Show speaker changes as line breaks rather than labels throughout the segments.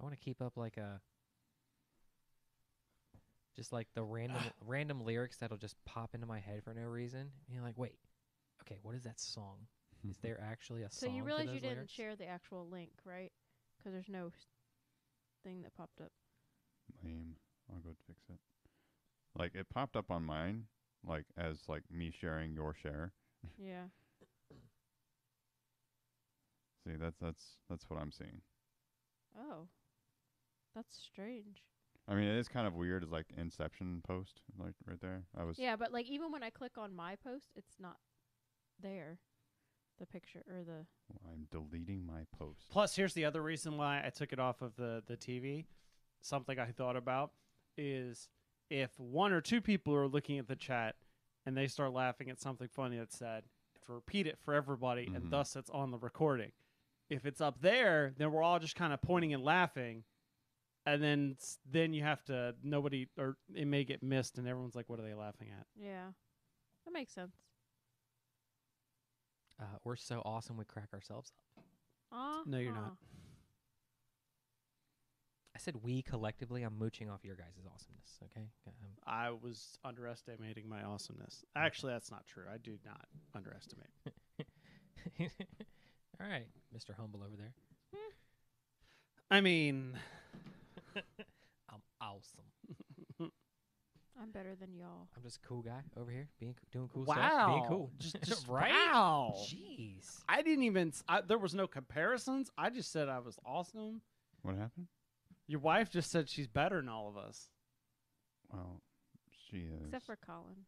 I want to keep up like a just like the random random lyrics that'll just pop into my head for no reason. And you're like, wait, okay, what is that song? Is there actually a
So
song?
So
you
realize
those
you didn't
lyrics?
share the actual link, right? 'Cause there's no s- thing that popped up.
Lame. I'll go fix it. Like it popped up on mine, like as like me sharing your share.
yeah.
See, that's that's that's what I'm seeing.
Oh, that's strange.
I mean, it is kind of weird. It's like Inception post, like right there. I was
Yeah, but like even when I click on my post, it's not there. The picture or the
I'm deleting my post.
Plus, here's the other reason why I took it off of the the TV. Something I thought about is if one or two people are looking at the chat and they start laughing at something funny that's said, to repeat it for everybody,
Mhm.
and thus it's on the recording. If it's up there, then we're all just kind of pointing and laughing, and then then you have to nobody or it may get missed, and everyone's like, "What are they laughing at?"
yeah, that makes sense.
Uh, we're so awesome we crack ourselves up.
Uh
No, you're not.
I said we collectively. I'm mooching off your guys' awesomeness. Okay. Um,
I was underestimating my awesomeness. Actually, that's not true. I do not underestimate.
all right, Mr. Humble over there.
I mean,
I'm awesome.
I'm better than y'all.
I'm just a cool guy over here, being co- doing cool stuff, being
wow,
cool.
just, just
right?
wow.
Jeez.
I didn't even. s- I, there was no comparisons. I just said I was awesome.
What happened?
Your wife just said she's better than all of us.
Well, she is.
Except for Collin.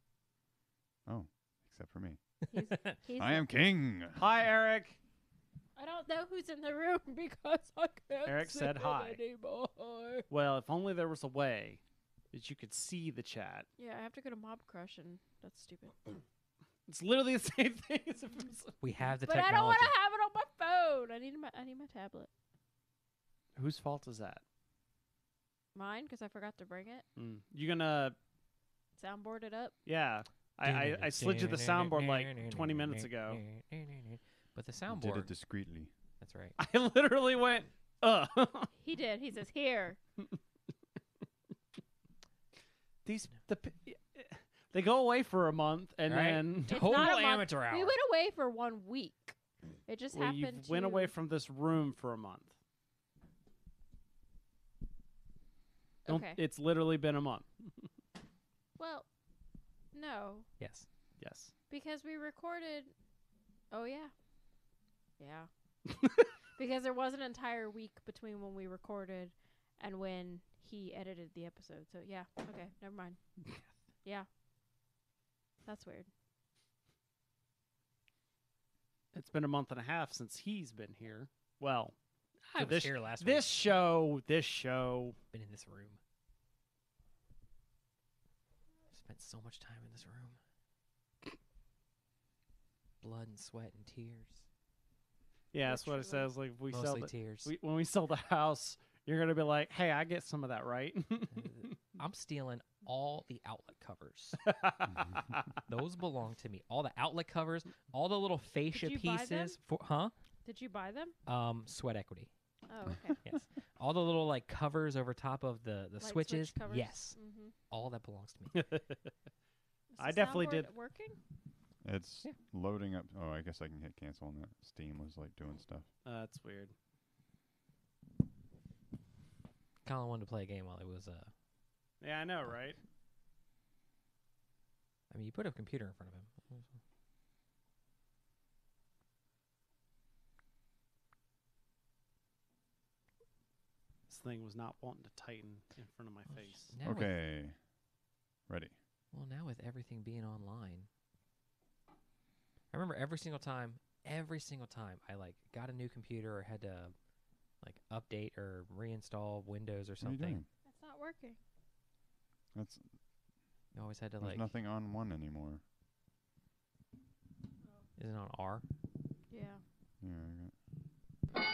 oh, except for me.
He's, he's
I am king.
Hi, Eric.
I don't know who's in the room because I can't
Eric
see
said
it
hi.
anymore.
Well, if only there was a way that you could see the chat.
Yeah, I have to go to Mob Crush, and that's stupid.
It's literally the same thing as if it was.
We have the
but I don't want to have it on my phone. I need my I need my tablet.
Whose fault is that?
Mine, because I forgot to bring it.
Mm. You gonna?
Soundboard it up.
Yeah. I, I, I slid you the soundboard like 20 minutes ago.
But the
I Did
soundboard.
it discreetly.
That's right.
I literally went, uh.
He did. He says, "Here."
These the p- they go away for a month and
Right.
then
It's
Total
not a month.
amateur hour.
We went away for one week. It just
well, you
happened.
went
to-
away from this room for a month. Don't-
Okay.
It's literally been a month.
Well, no,
yes.
Yes.
because we recorded. Oh yeah, yeah. because there was an entire week between when we recorded and when he edited the episode. So yeah, okay, never mind. yeah, that's weird.
It's been a month and a half since he's been here. Well,
I
So
was
this-
here last
this
week.
show, this show.
Been in this room. Spent so much time in this room. Blood and sweat and tears.
Yeah, that's what it says. Like if we sell
Mostly
the,
tears.
we, when we sell the house, you're gonna be like, "Hey, I get some of that, right?"
I'm stealing all the outlet covers. Those belong to me. All the outlet covers, all the little fascia
you buy them?
pieces for huh?
Did you buy them?
Um, sweat equity.
Oh, okay.
Yes. all the little like covers over top of the the
Light
switches.
switch covers?
Yes.
Mm-hmm.
All that belongs to me.
I definitely did-
Working?
It's
Yeah.
loading up. Oh, I guess I can hit cancel on that. Steam was like doing stuff.
Uh, that's weird.
Collin wanted to play a game while it was uh
Yeah, I know, right?
I mean you put a computer in front of him.
This thing was not wanting to tighten in front of my face.
Okay. Ready.
well now with everything being online. I remember every single time every single time I like got a new computer or had to like update or reinstall Windows or
What are you
something.
doing?
It's not working.
That's
You always had to
there's
like
nothing on one anymore.
is it on R?
Yeah.
Yeah. I got-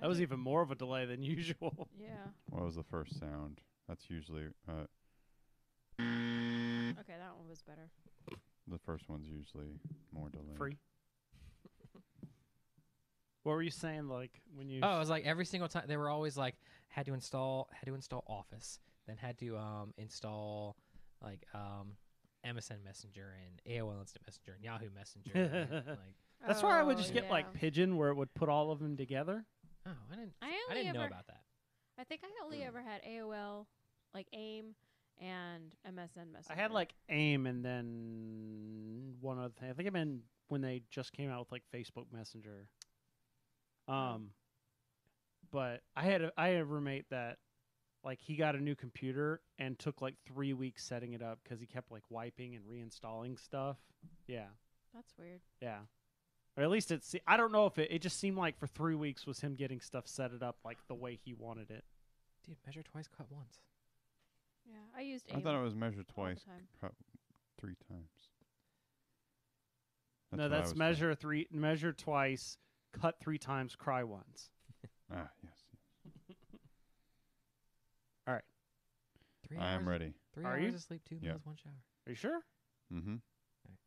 That was even more of a delay than usual.
Yeah.
What was the first sound? That's usually uh,
Okay, that one was better.
The first one's usually more delayed.
Free. What were you saying? Like when you?
Oh, it was like every single time they were always like had to install had to install Office, then had to um install like um MSN Messenger and AOL Instant Messenger and Yahoo Messenger. and, like
That's why I would
Oh,
just get like. Pidgin, where it would put all of them together.
oh, I didn't
I
I didn't know about that.
I think I only ever had AOL, like AIM, and MSN Messenger.
I had like AIM, and then one other thing. I think I meant when they just came out with like Facebook Messenger. Um, but I had a, I had a roommate that like he got a new computer and took like three weeks setting it up because he kept like wiping and reinstalling stuff. Yeah,
That's weird.
yeah. Or at least it's. I don't know if it. It just seemed like for three weeks was him getting stuff set it up like the way he wanted it.
Dude, measure twice, cut once.
Yeah, I used
I thought it was measured twice,
time.
cut three times.
no, that's
was told.
measure three, measure twice, cut three times, cry once.
Ah, yes. All right.
Three
I am ready.
Three
Are
hours
you?
of sleep, two
Yeah.
meals, one shower.
Are you sure?
Mm-hmm.
Right.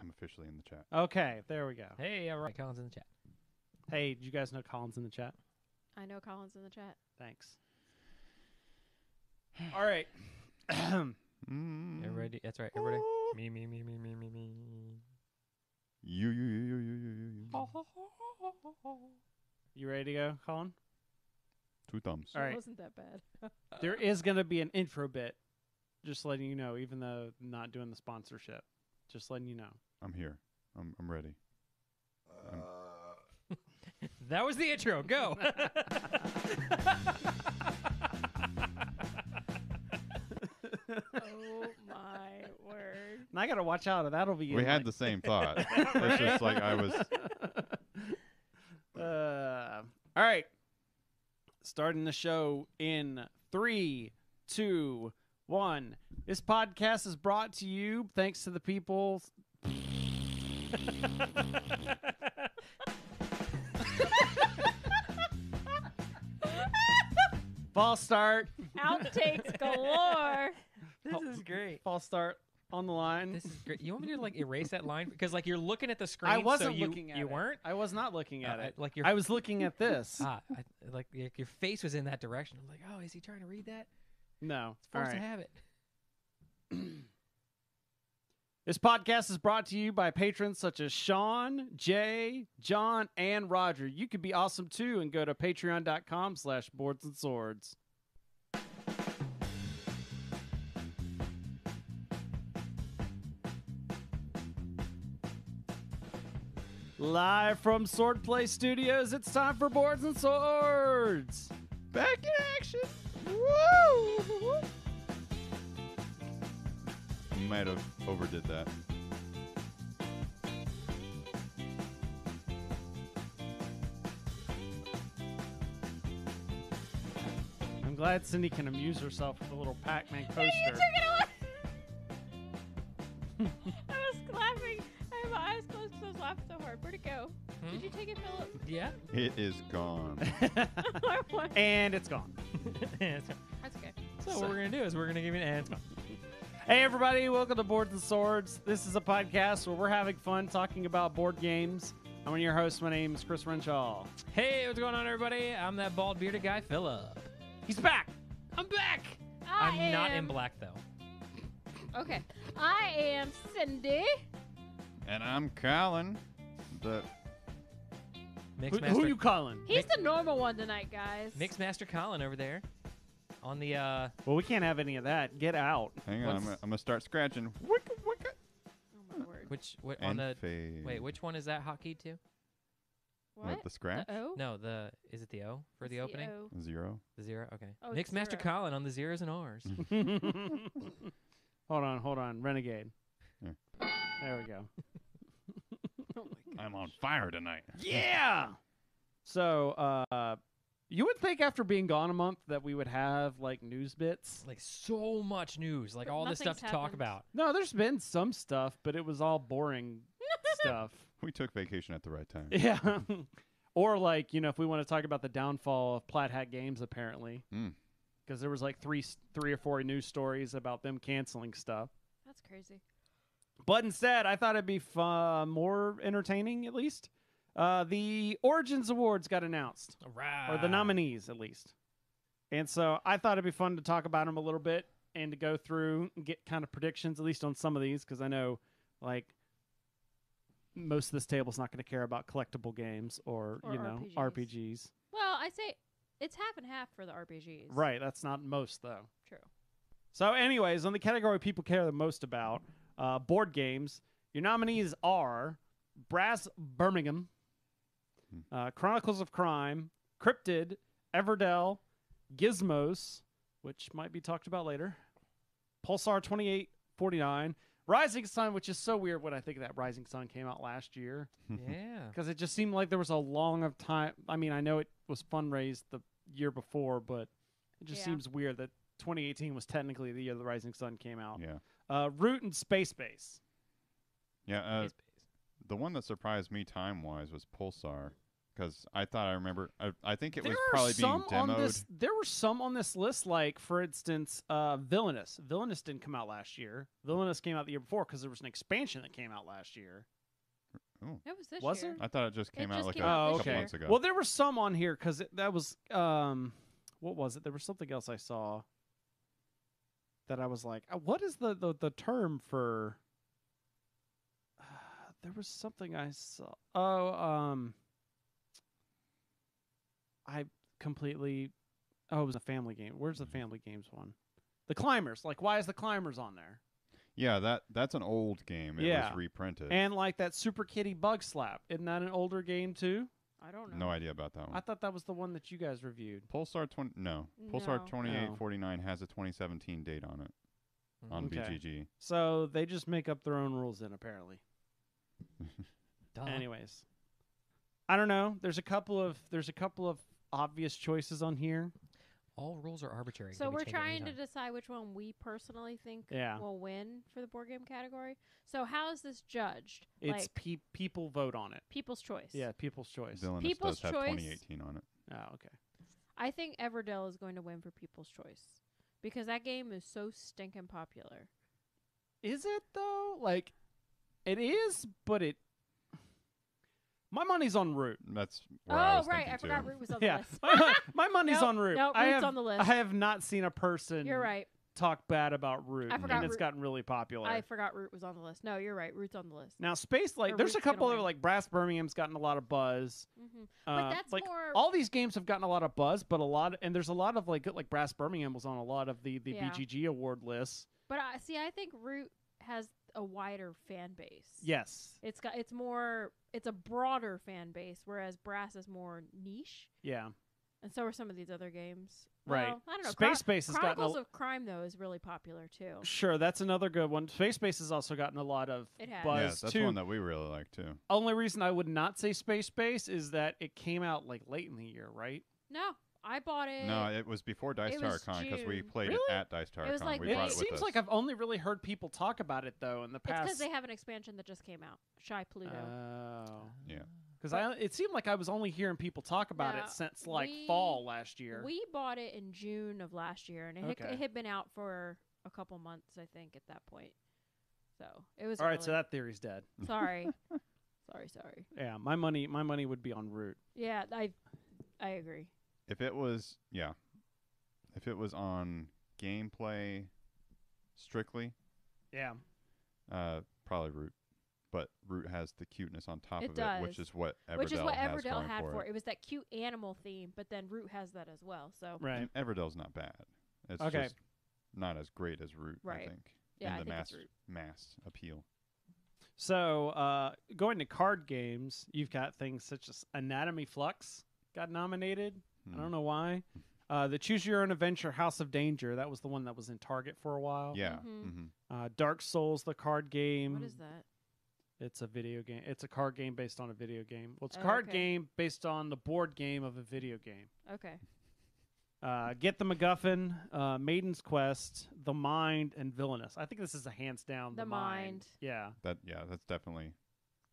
I'm officially in the chat.
Okay, there we go.
Hey, all right, Collin's in the chat.
Hey, did you guys know Collin's in the chat?
I know Collin's in the chat.
Thanks. All right.
Mm.
Everybody, that's right. Everybody, me, me, me, me, me, me, me.
You, you, you, you, you, you, you, you.
you ready to go, Collin?
Two thumbs.
All right.
It wasn't that bad.
There is going to be an intro bit. Just letting you know, even though I'm not doing the sponsorship. Just letting you know.
I'm here. I'm, I'm ready.
That was the intro. Go.
oh my word.
And I got to watch out. or That'll be.
We
in,
had
like-
the same thought. it's just like I was.
Uh, all right. Starting the show in three, two, one. This podcast is brought to you thanks to the people. False start.
Outtakes galore.
this is great.
False start on the line.
This is great. You want me to like erase that line because like you're looking at the screen.
I wasn't
so you,
looking at it.
you
it.
weren't.
I was not looking at
Uh,
it.
Like your
I was looking at this.
ah, I, like your, your face was in that direction. I'm like, oh, is he trying to read that?
no.
It's
All
forced
right.
to have it.
This podcast is brought to you by patrons such as Sean, Jay, John, and Roger. You could be awesome too and go to patreon.com slash boards and swords. Live from Swordplay Studios, it's time for Boards and Swords.
Back in action. Woo! Might have overdid that.
I'm glad Cindy can amuse herself with a little Pac-Man
You
coaster.
took it away. I was laughing. I had my eyes closed because I was laughing so hard. Where'd it go?
Hmm?
Did you take it, Philip?
Yeah.
It is gone.
And it's gone.
That's okay.
so what we're gonna do is we're gonna give you an answer.
Hey, everybody, welcome to Boards and Swords. This is a podcast where we're having fun talking about board games. I'm one of your hosts. My name is Chris Renshaw.
Hey, what's going on, everybody? I'm that bald bearded guy, Philip.
He's back.
I'm back.
I
I'm not in black though.
Okay. I am Cindy.
and I'm Collin. The
Mix
Who,
master,
who you calling?
He's the normal one tonight, guys.
Mix master Collin over there, on the uh.
Well, we can't have any of that. Get out.
hang on, I'm gonna, I'm gonna start scratching. Wicka, wicka.
Oh my word.
Which what on
And
the
fade.
wait? Which one is that hotkey to?
What?
the scratch?
The O?
No, the is it the O for
It's
the opening?
O.
Zero.
The zero. Okay.
Oh,
Mix
it's
master
zero.
Collin on the zeros and R's.
hold on, hold on. Renegade.
Yeah.
There we go.
Oh my
I'm on fire tonight.
Yeah. So, uh, you would think after being gone a month that we would have like news bits.
like so much news, like
But
all this stuff to
nothing's
talk
happened.
about.
No, there's been some stuff, but it was all boring stuff.
We took vacation at the right time.
Yeah. or like, you know, if we want to talk about the downfall of Plaid Hat Games apparently,
Mm.
because there was like three three or four news stories about them canceling stuff.
That's crazy.
But instead, I thought it'd be fun, more entertaining, at least. Uh, the Origins Awards got announced,
Right.
or the nominees, at least. And so I thought it'd be fun to talk about them a little bit and to go through and get kind of predictions, at least on some of these, because I know, like, most of this table's not going to care about collectible games or,
Or
you know,
RPGs.
RPGs.
Well, I say it's half and half for the RPGs.
Right. That's not most, though.
True.
So, anyways, on the category people care the most about, uh, board games, your nominees are Brass Birmingham. Uh, Chronicles of Crime, Cryptid, Everdell, Gizmos, which might be talked about later, Pulsar 2849, Rising Sun, which is so weird when I think that Rising Sun came out last year
Yeah.
because it just seemed like there was a long of time. I mean, I know it was fundraised the year before, but it just
Yeah.
seems weird that 2018 was technically the year the Rising Sun came out.
Yeah.
Uh, Root and Space Base.
Yeah. Uh,
Space Base.
The one that surprised me time wise was Pulsar, because I thought I remember. I, I think it
there
was
are
probably being
some on
demoed.
this. There were some on this list, like for instance, uh, Villainous. Villainous didn't come out last year. Villainous came out the year before because there was an expansion that came out last year.
Oh,
It was this
Was
year.
it?
I thought it just
It
came out
just
like
came
a,
out
Oh,
couple
okay.
months ago.
Well, there were some on here because that was um, what was it? There was something else I saw that I was like, uh, what is the the, the term for? There was something I saw. Oh, um, I completely. Oh, it was a family game. Where's the family games one? The climbers. Like, why is the climbers on there?
yeah, that that's an old game. It
Yeah.
was reprinted.
And like that Super Kitty Bug Slap. Isn't that an older game too?
I don't know.
no idea about that one.
I thought that was the one that you guys reviewed.
Pulsar 20 no.
No.
Pulsar 2849 has a 2017 date on it on
Okay.
BGG.
So they just make up their own rules then apparently.
Duh.
Anyways. I don't know. There's a couple of there's a couple of obvious choices on here.
All rules are arbitrary.
So we're
changed at any
trying to decide which one we personally think
Yeah.
will win for the board game category. So how is this judged?
It's
like
pe- people vote on it.
people's choice.
Yeah, people's choice.
Villainous
People's
does have
Choice.
2018 on it.
Oh, okay.
I think Everdell is going to win for people's choice because that game is so stinking popular.
Is it though? Like it is, but it my money's on Root.
That's where
oh
I was
right,
thinking
I forgot
too.
Root was on the
Yeah.
list.
my, my money's
Nope,
on Root.
nope,
I
Root's
have
on the list.
I have not seen a person
You're right.
talk bad about Root.
I forgot
and it's
Root-
gotten really popular.
I forgot Root was on the list. No, you're right. Root's on the list.
now Space like there's a
Root's gonna
couple of
win.
like Brass Birmingham's gotten a lot of buzz.
hmm
Uh,
but that's
like
more.
all these games have gotten a lot of buzz, but a lot and there's a lot of like like Brass Birmingham was on a lot of the the
Yeah.
BGG award lists.
but I see. I think Root has a wider fan base.
Yes.
It's got. It's more. It's a broader fan base, whereas Brass is more niche,
Yeah.
and so are some of these other games.
Right.
Well, I don't know.
Space Base has gotten
Chronicles
a,
of Crime though is really popular too.
Sure, that's another good one. Space Base has also gotten a lot of
It has.
buzz
yeah, that's
too.
one that we really like too.
Only reason I would not say Space Base is that it came out like late in the year, right?
No, I bought it.
No, it was before Dice
it
Tower
was
Con because we
June.
played
Really?
it at Dice Tower
was
Con.
like
we
May.
brought
it
it with
seems
us.
like I've only really heard people talk about it though in the
it's
past.
because they have an expansion that just came out, Shy Pluto.
Oh.
Yeah.
Because I it seemed like I was only hearing people talk about
No,
it since like
we-
fall last year.
we bought it in June of last year, and it, had,
Okay.
it had been out for a couple months, I think, at that point. So it was
All right, so
early.
that theory's dead.
sorry, sorry, sorry.
Yeah, my money my money would be on Root.
Yeah, I, I agree.
If it was, yeah, if it was on gameplay strictly,
Yeah.
uh, probably Root. But Root has the cuteness on top
It
of it, which is what Everdell
Which is what Everdell had
for
for
it.
it. It was that cute animal theme, but then Root has that as well. So
Right.
And Everdell's not bad. It's
Okay.
just not as great as Root, I think.
yeah, I
in the
think
mass
it's Root.
mass appeal.
So, uh, going to card games, you've got things such as Anatomy Fluxx got nominated. I
Hmm.
don't know why. Uh, the Choose Your Own Adventure House of Danger, that was the one that was in Target for a while.
Yeah.
Mhm.
hmm
Uh, Dark Souls, the card game.
What is that?
It's a video game. It's a card game based on a video game. Well, it's a
Oh,
card
okay.
game based on the board game of a video game.
Okay.
Uh, Get the MacGuffin, uh, Maiden's Quest, The Mind, and Villainous. I think this is a hands down
The Mind.
Yeah,
That yeah, that's definitely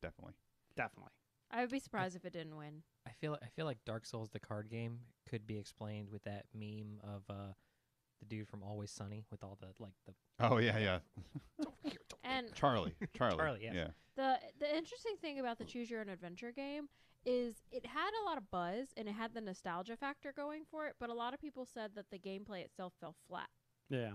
definitely.
definitely.
I would be surprised if it didn't win.
I feel I feel like Dark Souls the card game could be explained with that meme of uh the dude from Always Sunny with all the like the
Oh yeah, yeah.
"It's over here, it's over
And
Charlie. Charlie.
Charlie, yes.
Yeah.
the the interesting thing about the choose your own adventure game is it had a lot of buzz and it had the nostalgia factor going for it, but a lot of people said that the gameplay itself fell flat.
Yeah.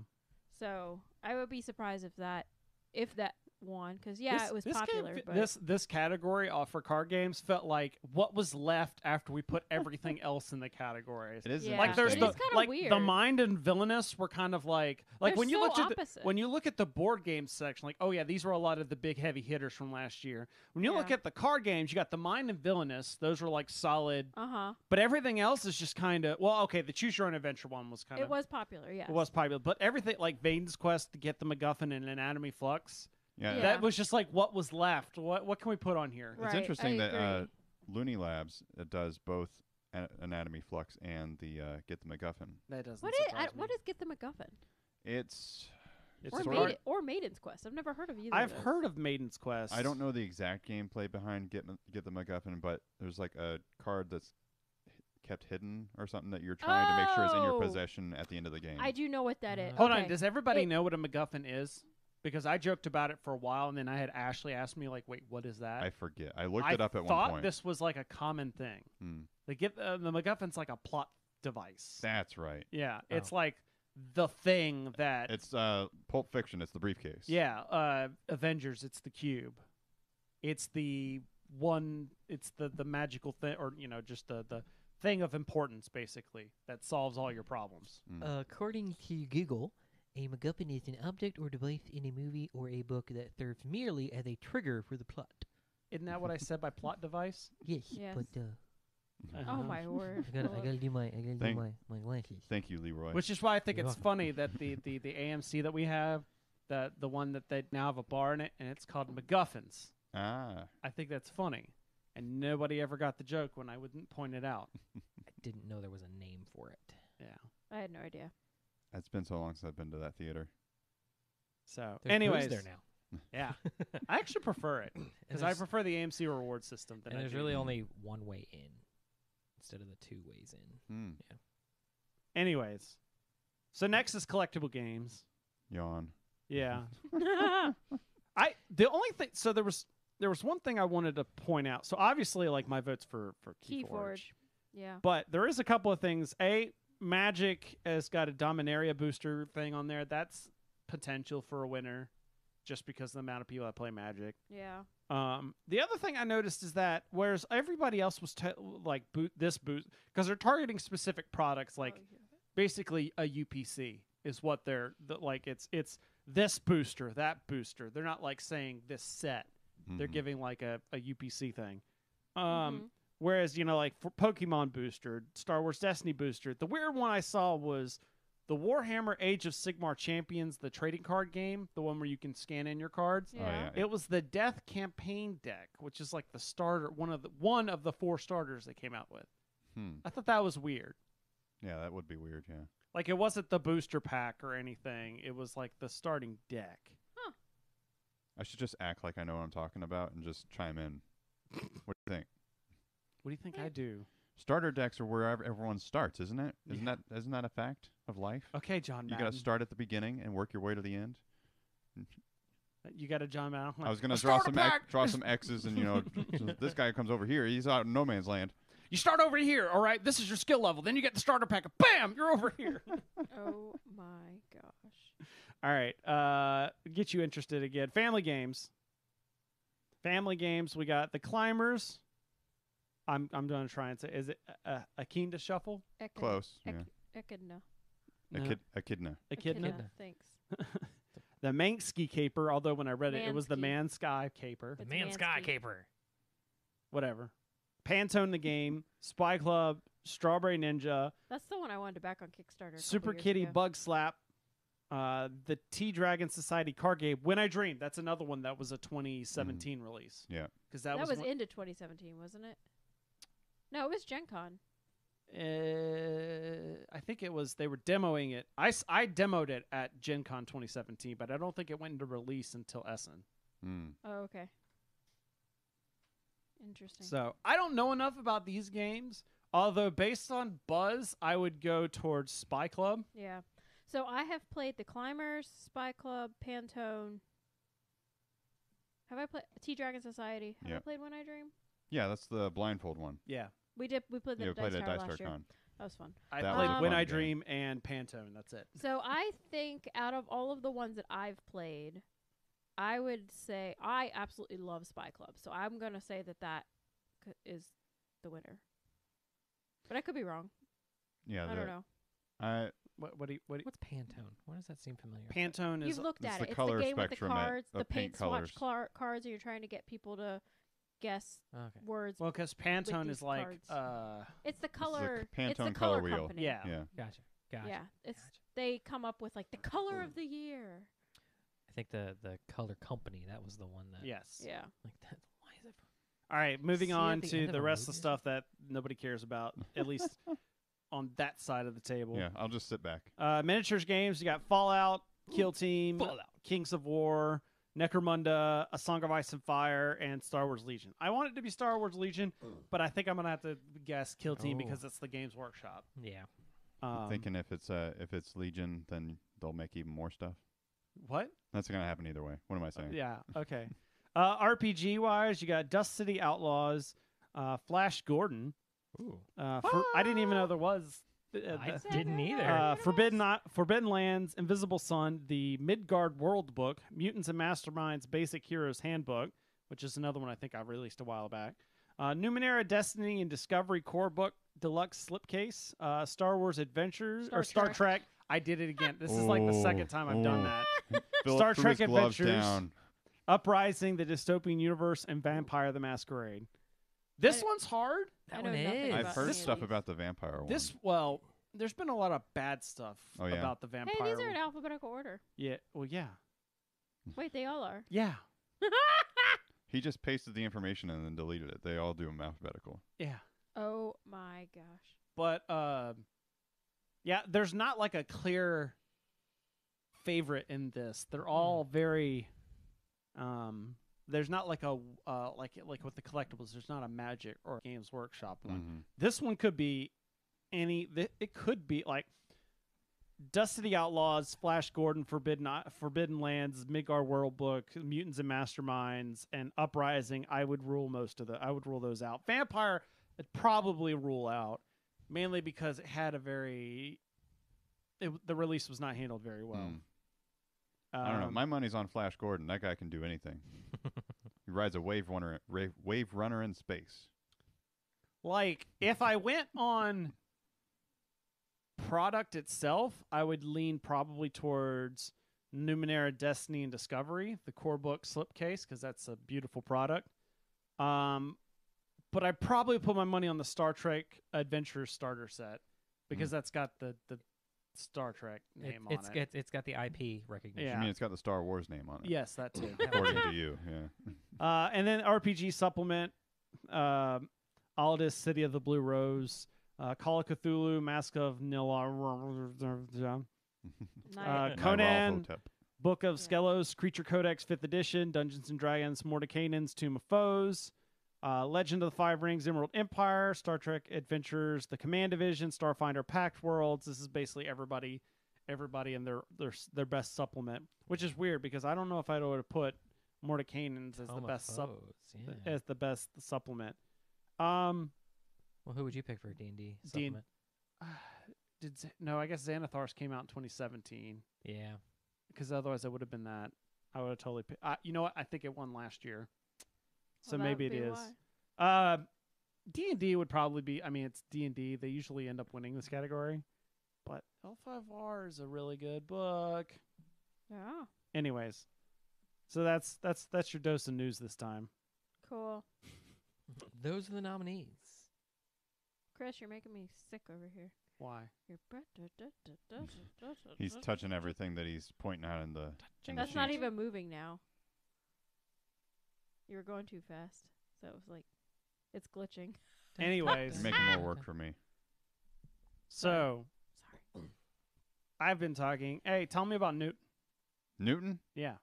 So I would be surprised if that if that won because yeah,
This-
it was
this game
popular.
fe-
but
this this category uh, for card games felt like what was left after we put everything else in the categories.
It is
Yeah.
Like there's
It
the
is kinda
like the mind and villainous were kind of like like
They're
when you
so
looked at the, when you look at the board games section like oh yeah these were a lot of the big heavy hitters from last year. When you look at the card games you got the mind and villainous those were like solid
uh huh,
but everything else is just kind of well okay the choose your own adventure one was kind of it
was popular. Yeah,
it was popular but everything like Maiden's Quest to get the MacGuffin and Anatomy Fluxx
Yeah.
Yeah.
that was just like what was left what what can we put on here
It's
Right, I
interesting that uh. Looney Labs uh, does both a- Anatomy Fluxx and the uh, Get the MacGuffin.
that doesn't
What is
surprise
I,
me.
what is Get the MacGuffin
It's
It's
or
a
sort
card-
Maiden or Maiden's Quest? I've never heard of either.
I've
of
heard of Maiden's Quest.
I don't know the exact gameplay behind Get Get the MacGuffin, but there's like a card that's kept hidden or something that you're trying to make sure is in your
Oh.
possession at the end of the game.
I do know what that is.
Uh,
Hold
okay.
on. Does everybody
It-
know what a MacGuffin is? Because I joked about it for a while, and then I had Ashley ask me, like, "Wait, what is that?"
I forget. I looked
I
it up at
thought
one point.
this was like a common thing.
Hmm.
They get uh, the MacGuffin's like a plot device.
That's right.
yeah,
Oh.
it's like the thing that.
It's uh, Pulp Fiction. It's the briefcase.
yeah, uh, Avengers. It's the cube. It's the one. It's the the magical thing, or you know, just the the thing of importance, basically, that solves all your problems.
Mm.
According to Google, a MacGuffin is an object or device in a movie or a book that serves merely as a trigger for the plot.
Isn't that what I said by plot device?
Yes,
Yes.
but uh,
Oh
Uh-huh.
my word!
I gotta, I gotta do my, I gotta
Thank-
do my, my glasses.
Thank you, Leroy.
Which is why I think
You're
it's
welcome.
funny that the, the, the AMC that we have, the the one that they now have a bar in it, and it's called MacGuffins.
ah,
I think that's funny, and nobody ever got the joke when I wouldn't point it out.
I didn't know there was a name for it.
Yeah.
I had no idea.
It's been so long since I've been to that theater.
So,
There's
anyways,
there now.
yeah, I actually prefer it because I
there's-
prefer the AMC reward system. Than
and
I
there's
do-
really only one way in instead of the two ways in.
Hmm.
Anyways, so next is collectible games.
Yawn.
Yeah. I the only thing so there was there was one thing I wanted to point out. So obviously like my votes for for Keyforge.
Keyforge. Yeah.
But there is a couple of things. A Magic has got a Dominaria booster thing on there. That's potential for a winner just because of the amount of people that play Magic.
Yeah.
Um, the other thing I noticed is that whereas everybody else was te- like boot this boot because they're targeting specific products like
Oh, you have it.
basically a UPC is what they're the, like it's it's this booster, that booster. They're not like saying this set. They're
Mhm.
giving like a, a UPC thing. Um
Mhm.
Whereas, you know, like for Pokemon booster, Star Wars Destiny booster, the weird one I saw was the Warhammer Age of Sigmar Champions, the trading card game, the one where you can scan in your cards.
Oh, yeah.
It was the Death Campaign deck, which is like the starter one of the one of the four starters they came out with.
Hmm.
I thought that was weird.
Yeah, that would be weird. Yeah.
Like it wasn't the booster pack or anything. It was like the starting deck.
I should just act like I know what I'm talking about and just chime in. what do you think?
What do you think I do?
Starter decks are wherever everyone starts, isn't it? Isn't
Yeah.
that isn't that a fact of life?
Okay, John
You got to start at the beginning and work your way to the end.
You got a John Madden.
I was gonna draw
starter
some ex- draw some X's and you know this guy comes over here. He's out in no man's land.
You start over here. All right, this is your skill level. Then you get the starter pack. Bam, you're over here.
Oh my gosh.
All right, uh, get you interested again. Family games. Family games. We got the climbers. I'm I'm going to try and say, is it a, a Akinda Shuffle?
Echid-
Close. Yeah.
Ech- Echidna.
A kid, echidna.
Echidna.
Echidna, Thanks.
the Manksky caper. Although when I read it, it was the
Mansky.
Man Sky caper.
The
Man Sky
Mansky.
Caper.
Whatever. Pantone the game. Spy Club. Strawberry Ninja.
That's the one I wanted to back on Kickstarter.
Super Kitty
ago.
Bug Slap. Uh, the Tea Dragon Society card game. When I Dreamed. That's another one that was a 2017 release.
Yeah.
Because
That,
that,
was,
one-
into 2017, wasn't it? No, it was Gen Con.
Uh, I think it was they were demoing it. I, I demoed it at Gen Con 2017, but I don't think it went into release until Essen.
Hmm.
Oh, okay. Interesting.
So I don't know enough about these games. Although based on buzz, I would go towards Spy Club.
yeah. So I have played the Climbers, Spy Club, Pantone. Have I played Tea Dragon Society? Have I played When I Dream?
Yeah, that's the blindfold one.
Yeah,
We did. We played the
Yeah, we played
Dice
at
Tower
Dice Tower
last year.
Con.
That was fun.
I
That
was a
played
fun
When I
game.
Dream and Pantone. That's it.
So I think out of all of the ones that I've played, I would say I absolutely love Spy Club. So I'm gonna say that that c- is the winner. But I could be wrong.
Yeah,
I
the-
don't know.
I
What? What do you? What? Do you-
What's Pantone? Why does that seem familiar?
Pantone is
You've looked
it's
at
the
it. It's
color
the game with the
spectrum at-
cards,
of
the
paint
paint swatch
colors.
clar- cards, and you're trying to get people to guess
okay.
words.
well, because Pantone is like,
cards.
uh,
it's the color. it's the
Pantone
color,
color wheel.
company.
yeah.
yeah.
Gotcha. Gotcha.
Yeah, it's
Gotcha.
they come up with like the color of the year.
I think the the color company that was the one that.
Yes.
Yeah.
Like that. Why is it?
All right, moving on
the
to
end of
the
a
rest of the stuff that nobody cares about, at least on that side of the table.
Yeah, I'll just sit back.
Uh, miniatures games. You got Fallout, Kill Team,
Fallout.
Kings of War, Necromunda, A Song of Ice and Fire, and Star Wars Legion. I want it to be Star Wars Legion, but I think I'm gonna have to guess Kill Team
Oh.
because it's the Games Workshop.
Yeah.
Um, I'm
Thinking if it's uh if it's Legion, then they'll make even more stuff.
what?
That's gonna happen either way. What am I saying?
Yeah. Okay. uh, RPG wise, you got Dust City Outlaws, uh, Flash Gordon.
Ooh.
Uh, for, I didn't even know there was. Uh,
I didn't either.
Uh, Forbidden Not, Forbidden Lands, Invisible Sun, the Midgard World Book, Mutants and Masterminds Basic Heroes Handbook, which is another one I think I released a while back. Uh, Numenera Destiny and Discovery Core Book Deluxe Slipcase, uh, Star Wars Adventures
Star
or Star
Trek.
Trek. I did it again. This is like the second
Oh,
time I've done
oh.
that. Star Trek Adventures.
down.
Uprising, the Dystopian Universe, and Vampire the Masquerade. This
I-
one's hard.
I
That
know
one
nothing
is.
I've heard stuff
these.
about the vampire one.
This well, there's been a lot of bad stuff
Oh, yeah?
about the vampire.
Hey, these are in alphabetical order.
yeah. Well, yeah.
Wait, they all are.
Yeah.
He just pasted the information and then deleted it. They all do them alphabetical.
Yeah.
oh my gosh.
but uh, yeah, there's not like a clear favorite in this. They're all very um there's not like a uh like like with the collectibles there's not a magic or games workshop one.
Mhm.
This one could be any th- it could be like Dust City Outlaws, Flash Gordon, Forbidden Forbidden Lands, Midgard World Book, Mutants and Masterminds, and Uprising. I would rule most of the. I would rule those out. Vampire, I'd probably rule out, mainly because it had a very. It, the release was not handled very well.
Mm. I don't know.
Um,
My money's on Flash Gordon. That guy can do anything. he rides a wave runner, ra- wave runner in space.
like if I went on product itself, I would lean probably towards Numenera Destiny and Discovery, the core book slipcase, because that's a beautiful product. Um, but I probably put my money on the Star Trek Adventure starter set because that's got the the Star Trek
It,
name
it's
on it.
it's it's got the IP recognition.
Yeah.
I mean, it's got the Star Wars name on it.
Yes, that too.
According to you, yeah.
Uh, and then RPG supplement, um, Aldis, City of the Blue Rose, uh, Call of Cthulhu, Mask of Nila, Uh, Conan, Book of
Yeah.
Skelos, Creature Codex 5th Edition, Dungeons and Dragons, Mordenkainen's, Tome of Foes, uh, Legend of the Five Rings, Emerald Empire, Star Trek Adventures, The Command Division, Starfinder, Pact Worlds. This is basically everybody, everybody in their their their best supplement, which is weird because I don't know if I would have put Mordenkainen's as the best sup-
yeah.
as the best supplement. Um,
well, who would you pick for D and D
D&D.
supplement?
did Z- no? I guess Xanathars came out in 2017
Yeah.
because otherwise it would have been that. I would have totally. Picked, uh, you know what? I think it won last year, so
Well,
maybe
would
it
be
is.
why.
Uh, D and D would probably be. I mean, it's D and D. They usually end up winning this category, but L5R is a really good book.
Yeah.
Anyways, so that's that's that's your dose of news this time.
Cool.
Those are the nominees.
Chris, you're making me sick over here.
Why?
He's touching everything that he's pointing out in the. in the
That's not even moving now. You were going too fast, so it was like, it's glitching.
Anyways.
You're making more work for me.
So
Sorry.
I've been talking. Hey, tell me about Newton.
Newton.
Yeah.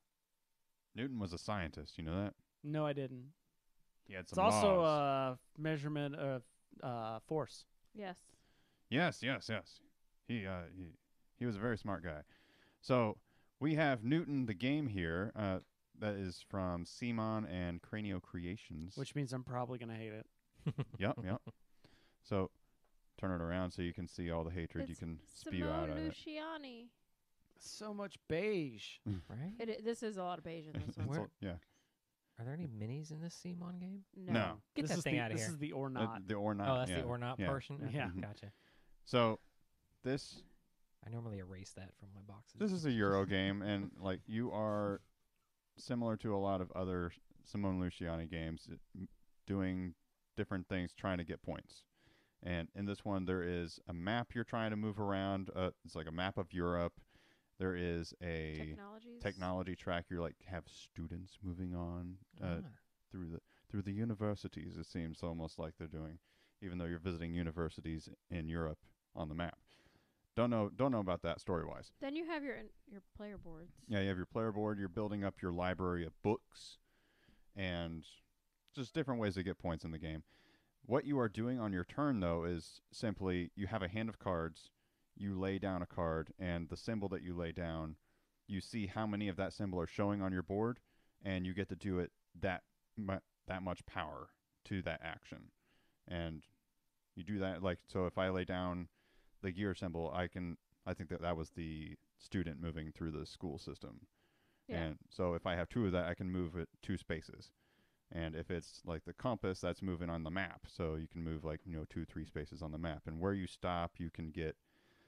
Newton was a scientist. You know that.
No, I didn't.
He had some
It's
some
also
laws.
a measurement of uh, force.
Yes.
Yes, yes, yes. He uh he He was a very smart guy. So we have Newton the game here. Uh, that is from CMON and Cranio Creations.
Which means I'm probably gonna hate it.
yep, yep. So turn it around so you can see all the hatred you
It's
can spew out
Simone
of it.
Luciani.
So much beige.
right?
It, i- this is a lot of beige in this one.
Where-
all- yeah,
Are there any minis in this CMON game?
No.
No.
Get
this
that
is
thing
the,
outta
this
here.
is the or
Uh,
not.
the or not.
oh, that's
yeah.
the or not
yeah.
portion. Okay,
Yeah.
Mhm.
gotcha.
So this
I normally erase that from my boxes.
this is a Euro game, and like you are similar to a lot of other Simone Luciani games, doing different things, trying to get points. And in this one, there is a map you're trying to move around. Uh, it's like a map of Europe. There is a technology track. You're like have students moving on uh,
Ah.
through the through the universities. It seems almost like they're doing, even though you're visiting universities in Europe on the map. Don't know don't know about that story wise.
Then you have your your player boards.
Yeah, you have your player board. You're building up your library of books, and just different ways to get points in the game. What you are doing on your turn, though, is simply you have a hand of cards. You lay down a card, and the symbol that you lay down, you see how many of that symbol are showing on your board, and you get to do it that mu- that much power to that action, and you do that like so. If I lay down the gear symbol, I can. I think that that was the student moving through the school system.
Yeah.
And so if I have two of that, I can move it two spaces. And if it's like the compass, that's moving on the map. So you can move like, you know, two, three spaces on the map. And where you stop, you can get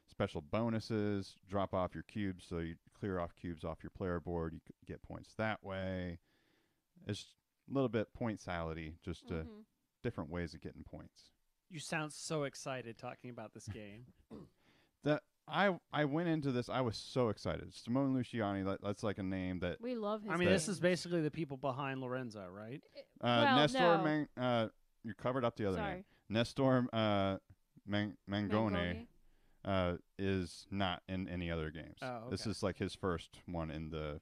special bonuses, drop off your cubes. So you clear off cubes off your player board. You get points that way. It's a little bit point salady, just uh,
Mhm.
different ways of getting points.
You sound so excited talking about this game.
That I I went into this, I was so excited. Simone Luciani, that, that's like a name that
We love his
I mean, this is basically the people behind Lorenzo, right?
Uh,
well,
Nestor
no.
Man, uh, you covered up the other
Sorry.
name. Nestor uh, Man- Mangone,
Mangoni.
uh, is not in any other games.
Oh,
This is like his first one in the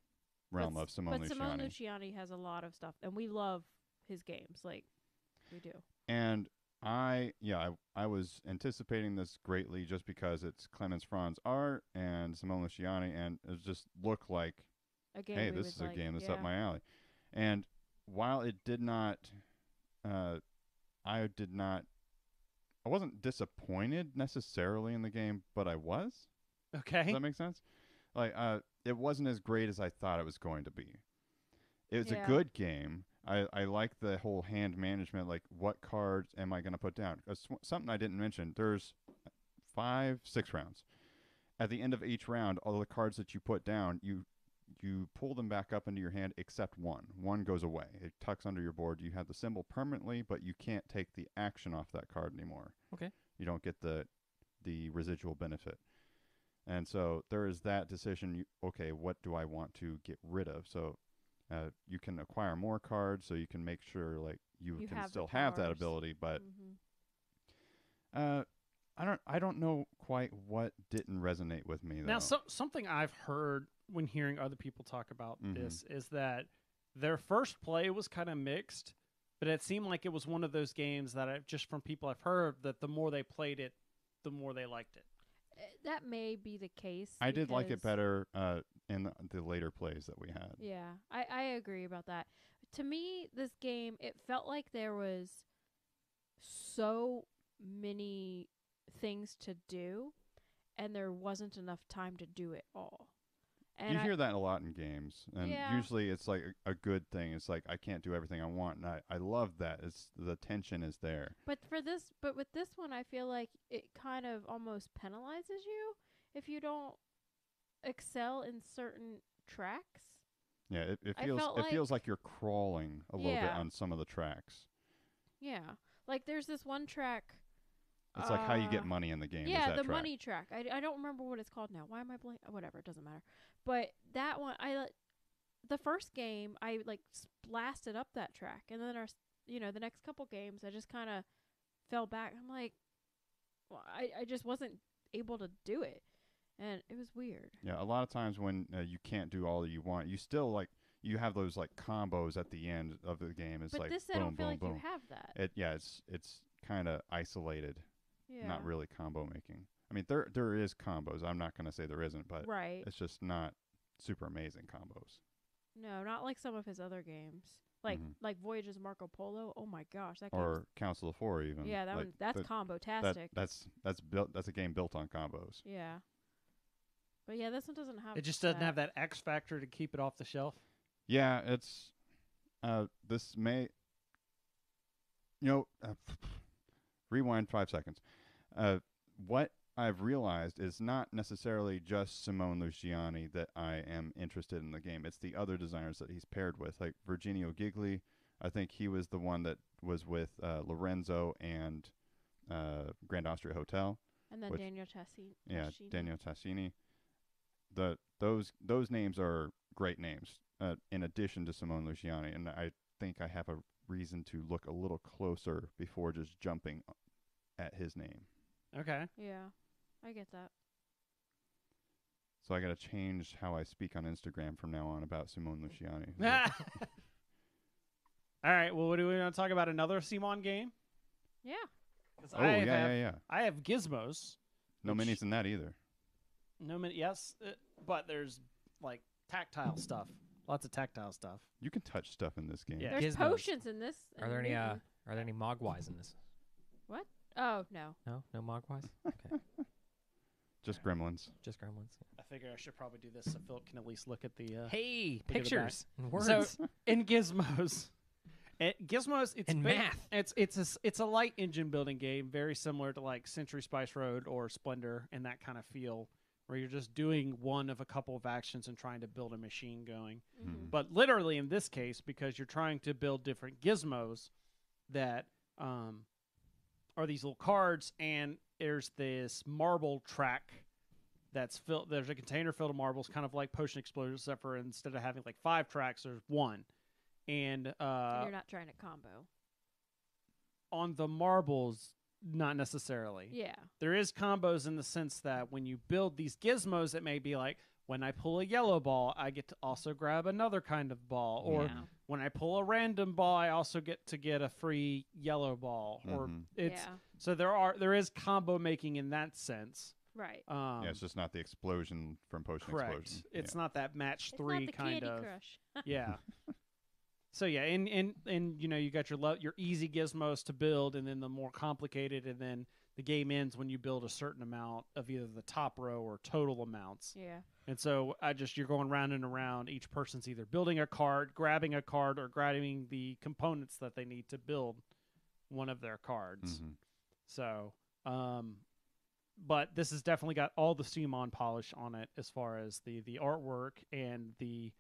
realm
But
of
s-
Simone
but
Luciani.
Simone Luciani has a lot of stuff, and we love his games. Like we do.
and I, yeah, I, I was anticipating this greatly just because it's Clemens Franz art and Simone Luciani, and it just looked like
A game.
hey, this
would
is a game that's
yeah.
up my alley. And while it did not, uh, I did not, I wasn't disappointed necessarily in the game, but I was.
Okay.
Does that make sense? Like, uh, it wasn't as great as I thought it was going to be. It was
Yeah.
a good game. I, I like the whole hand management. Like, what cards am I going to put down? Uh, sw- something I didn't mention. There's five, six rounds. At the end of each round, all the cards that you put down, you you pull them back up into your hand except one. One goes away. It tucks under your board. You have the symbol permanently, but you can't take the action off that card anymore.
Okay.
You don't get the the residual benefit. And so there is that decision. You, okay, what do I want to get rid of? So uh, you can acquire more cards, so you can make sure like you,
You
can
have
still have that ability. But
Mhm.
uh, I don't I don't know quite what didn't resonate with me. Though.
Now, so, something I've heard when hearing other people talk about
Mhm.
this is that their first play was kind of mixed, but it seemed like it was one of those games that I, just from people I've heard that the more they played it, the more they liked it.
Uh, That may be the case.
I did like it better uh, in the, the later plays that we had.
Yeah, I, I agree about that. To me, this game, it felt like there was so many things to do, and there wasn't enough time to do it all. And
you
I,
hear that a lot in games, and
Yeah.
usually it's like a, a good thing. It's like I can't do everything I want, and I, I love that. It's the tension is there.
but for this, but with this one, I feel like it kind of almost penalizes you if you don't excel in certain tracks.
Yeah, it, it
I
feels
felt
it
like-
feels like you're crawling a little bit
Yeah.
on some of the tracks.
Yeah, like there's this one track.
It's like how you
uh,
get money in the game. is
Yeah,
that
the
track.
money track. I, I don't remember what it's called now. Why am I blank? Whatever, it doesn't matter. But that one, I li- the first game, I like s- blasted up that track, and then our, s- you know, the next couple games, I just kind of fell back. I'm like, well, I I just wasn't able to do it, and it was weird.
Yeah, a lot of times when uh, you can't do all that you want, you still like you have those like combos at the end of the game. It's
but
like
this,
boom,
I don't feel
boom,
like
boom.
you have that.
It yeah, it's it's kind of isolated,
yeah.
not really combo making. I mean, there there is combos. I'm not going to say there isn't, but
right.
it's just not super amazing combos.
No, not like some of his other games. Like
Mhm.
like Voyages Marco Polo. Oh my gosh, that.
Or Council of Four, even.
yeah, that
like,
one. That's
that-
combo
that,
tastic.
that's that's built. That's a game built on combos.
yeah. But yeah, this one doesn't have.
It just doesn't have that X factor to keep it off the shelf.
Yeah, it's uh this may you know uh, rewind 5 seconds. Uh what I've realized is not necessarily just Simone Luciani that I am interested in the game. It's the other designers that he's paired with, like Virginio Gigli. I think he was the one that was with uh, Lorenzo and uh, Grand Austria Hotel.
And then
which-
Daniel Tassin.
Yeah, Daniel Tascini. The those those names are great names. Uh, in addition to Simone Luciani, and I think I have a reason to look a little closer before just jumping at his name.
Okay.
Yeah, I get that.
So I got to change how I speak on Instagram from now on about Simone Luciani.
All right. Well, what do we want to talk about? Another CMON game?
Yeah.
'Cause
oh
I
yeah,
have,
yeah, yeah.
I have gizmos.
No
which-
minis in that either.
No min- Yes, uh, but there's like tactile stuff. Lots of tactile stuff.
You can touch stuff in this game.
Yeah.
There's
Gizmos.
potions in this.
Are there any uh are there any mogwais in this? What?
Oh no.
No, no mogwais. Okay,
Just gremlins.
just gremlins.
I figure I should probably do this so Phil can at least look at the. Uh,
Hey,
at the back.
pictures and words.
So in Gizmos, it, Gizmos, it's
And
ba-
math.
It's it's a s- it's a light engine building game, very similar to like Century Spice Road or Splendor, and that kind of feel, where you're just doing one of a couple of actions and trying to build a machine going.
Mhm.
But literally in this case, because you're trying to build different gizmos that um, are these little cards, and there's this marble track that's filled. There's a container filled with marbles, kind of like Potion Exploder, except for instead of having like five tracks, there's one. And
And
uh,
you're not trying to combo.
on the marbles, not necessarily.
Yeah.
There is combos in the sense that when you build these gizmos, it may be like when I pull a yellow ball, I get to also grab another kind of ball, or
yeah.
when I pull a random ball, I also get to get a free yellow ball. Or
Mhm.
it's
yeah.
so there are there is combo making in that sense.
Right.
Um,
yeah, it's just not the explosion from Potion
correct.
Explosion.
It's
yeah.
not that match
It's
three
not the
kind
Candy
of.
Crush.
Yeah. so yeah, and and and you know you got your lo- your easy gizmos to build, and then the more complicated, and then the game ends when you build a certain amount of either the top row or total amounts.
yeah.
And so I just you're going round and around. Each person's either building a card, grabbing a card, or grabbing the components that they need to build one of their cards.
Mhm.
So, um, but this has definitely got all the CMON polish on it as far as the the artwork and the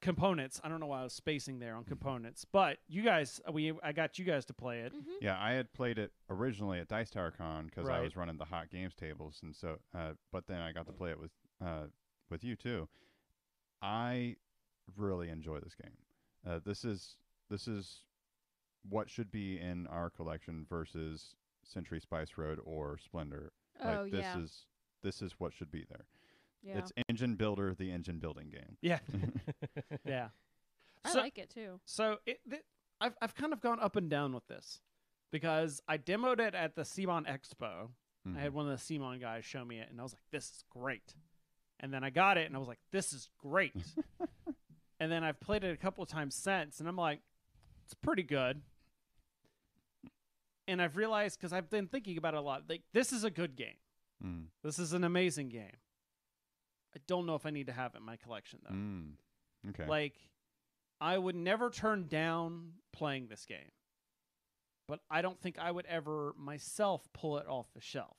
components. I don't know why I was spacing there on components, but you guys, we I got you guys to play it.
Mm-hmm.
Yeah, I had played it originally at Dice Tower Con because I was running the hot games tables, and so, uh, but then I got to play it with uh, with you too. I really enjoy this game. Uh, this is this is what should be in our collection versus Century Spice Road or Splendor.
Oh
like this
yeah.
is this is what should be there.
Yeah.
It's Engine Builder, the engine building game.
Yeah, yeah.
I
So-
like it too.
So it, th- I've I've kind of gone up and down with this because I demoed it at the CMON Expo. I had
Mhm.
one of the CMON guys show me it, and I was like, "This is great." And then I got it, and I was like, "This is great." and then I've played it a couple of times since, and I'm like, "It's pretty good." And I've realized because I've been thinking about it a lot, like this is a good game.
Mm.
This is an amazing game. I don't know if I need to have it in my collection though.
Mm. Okay.
Like, I would never turn down playing this game, but I don't think I would ever myself pull it off the shelf.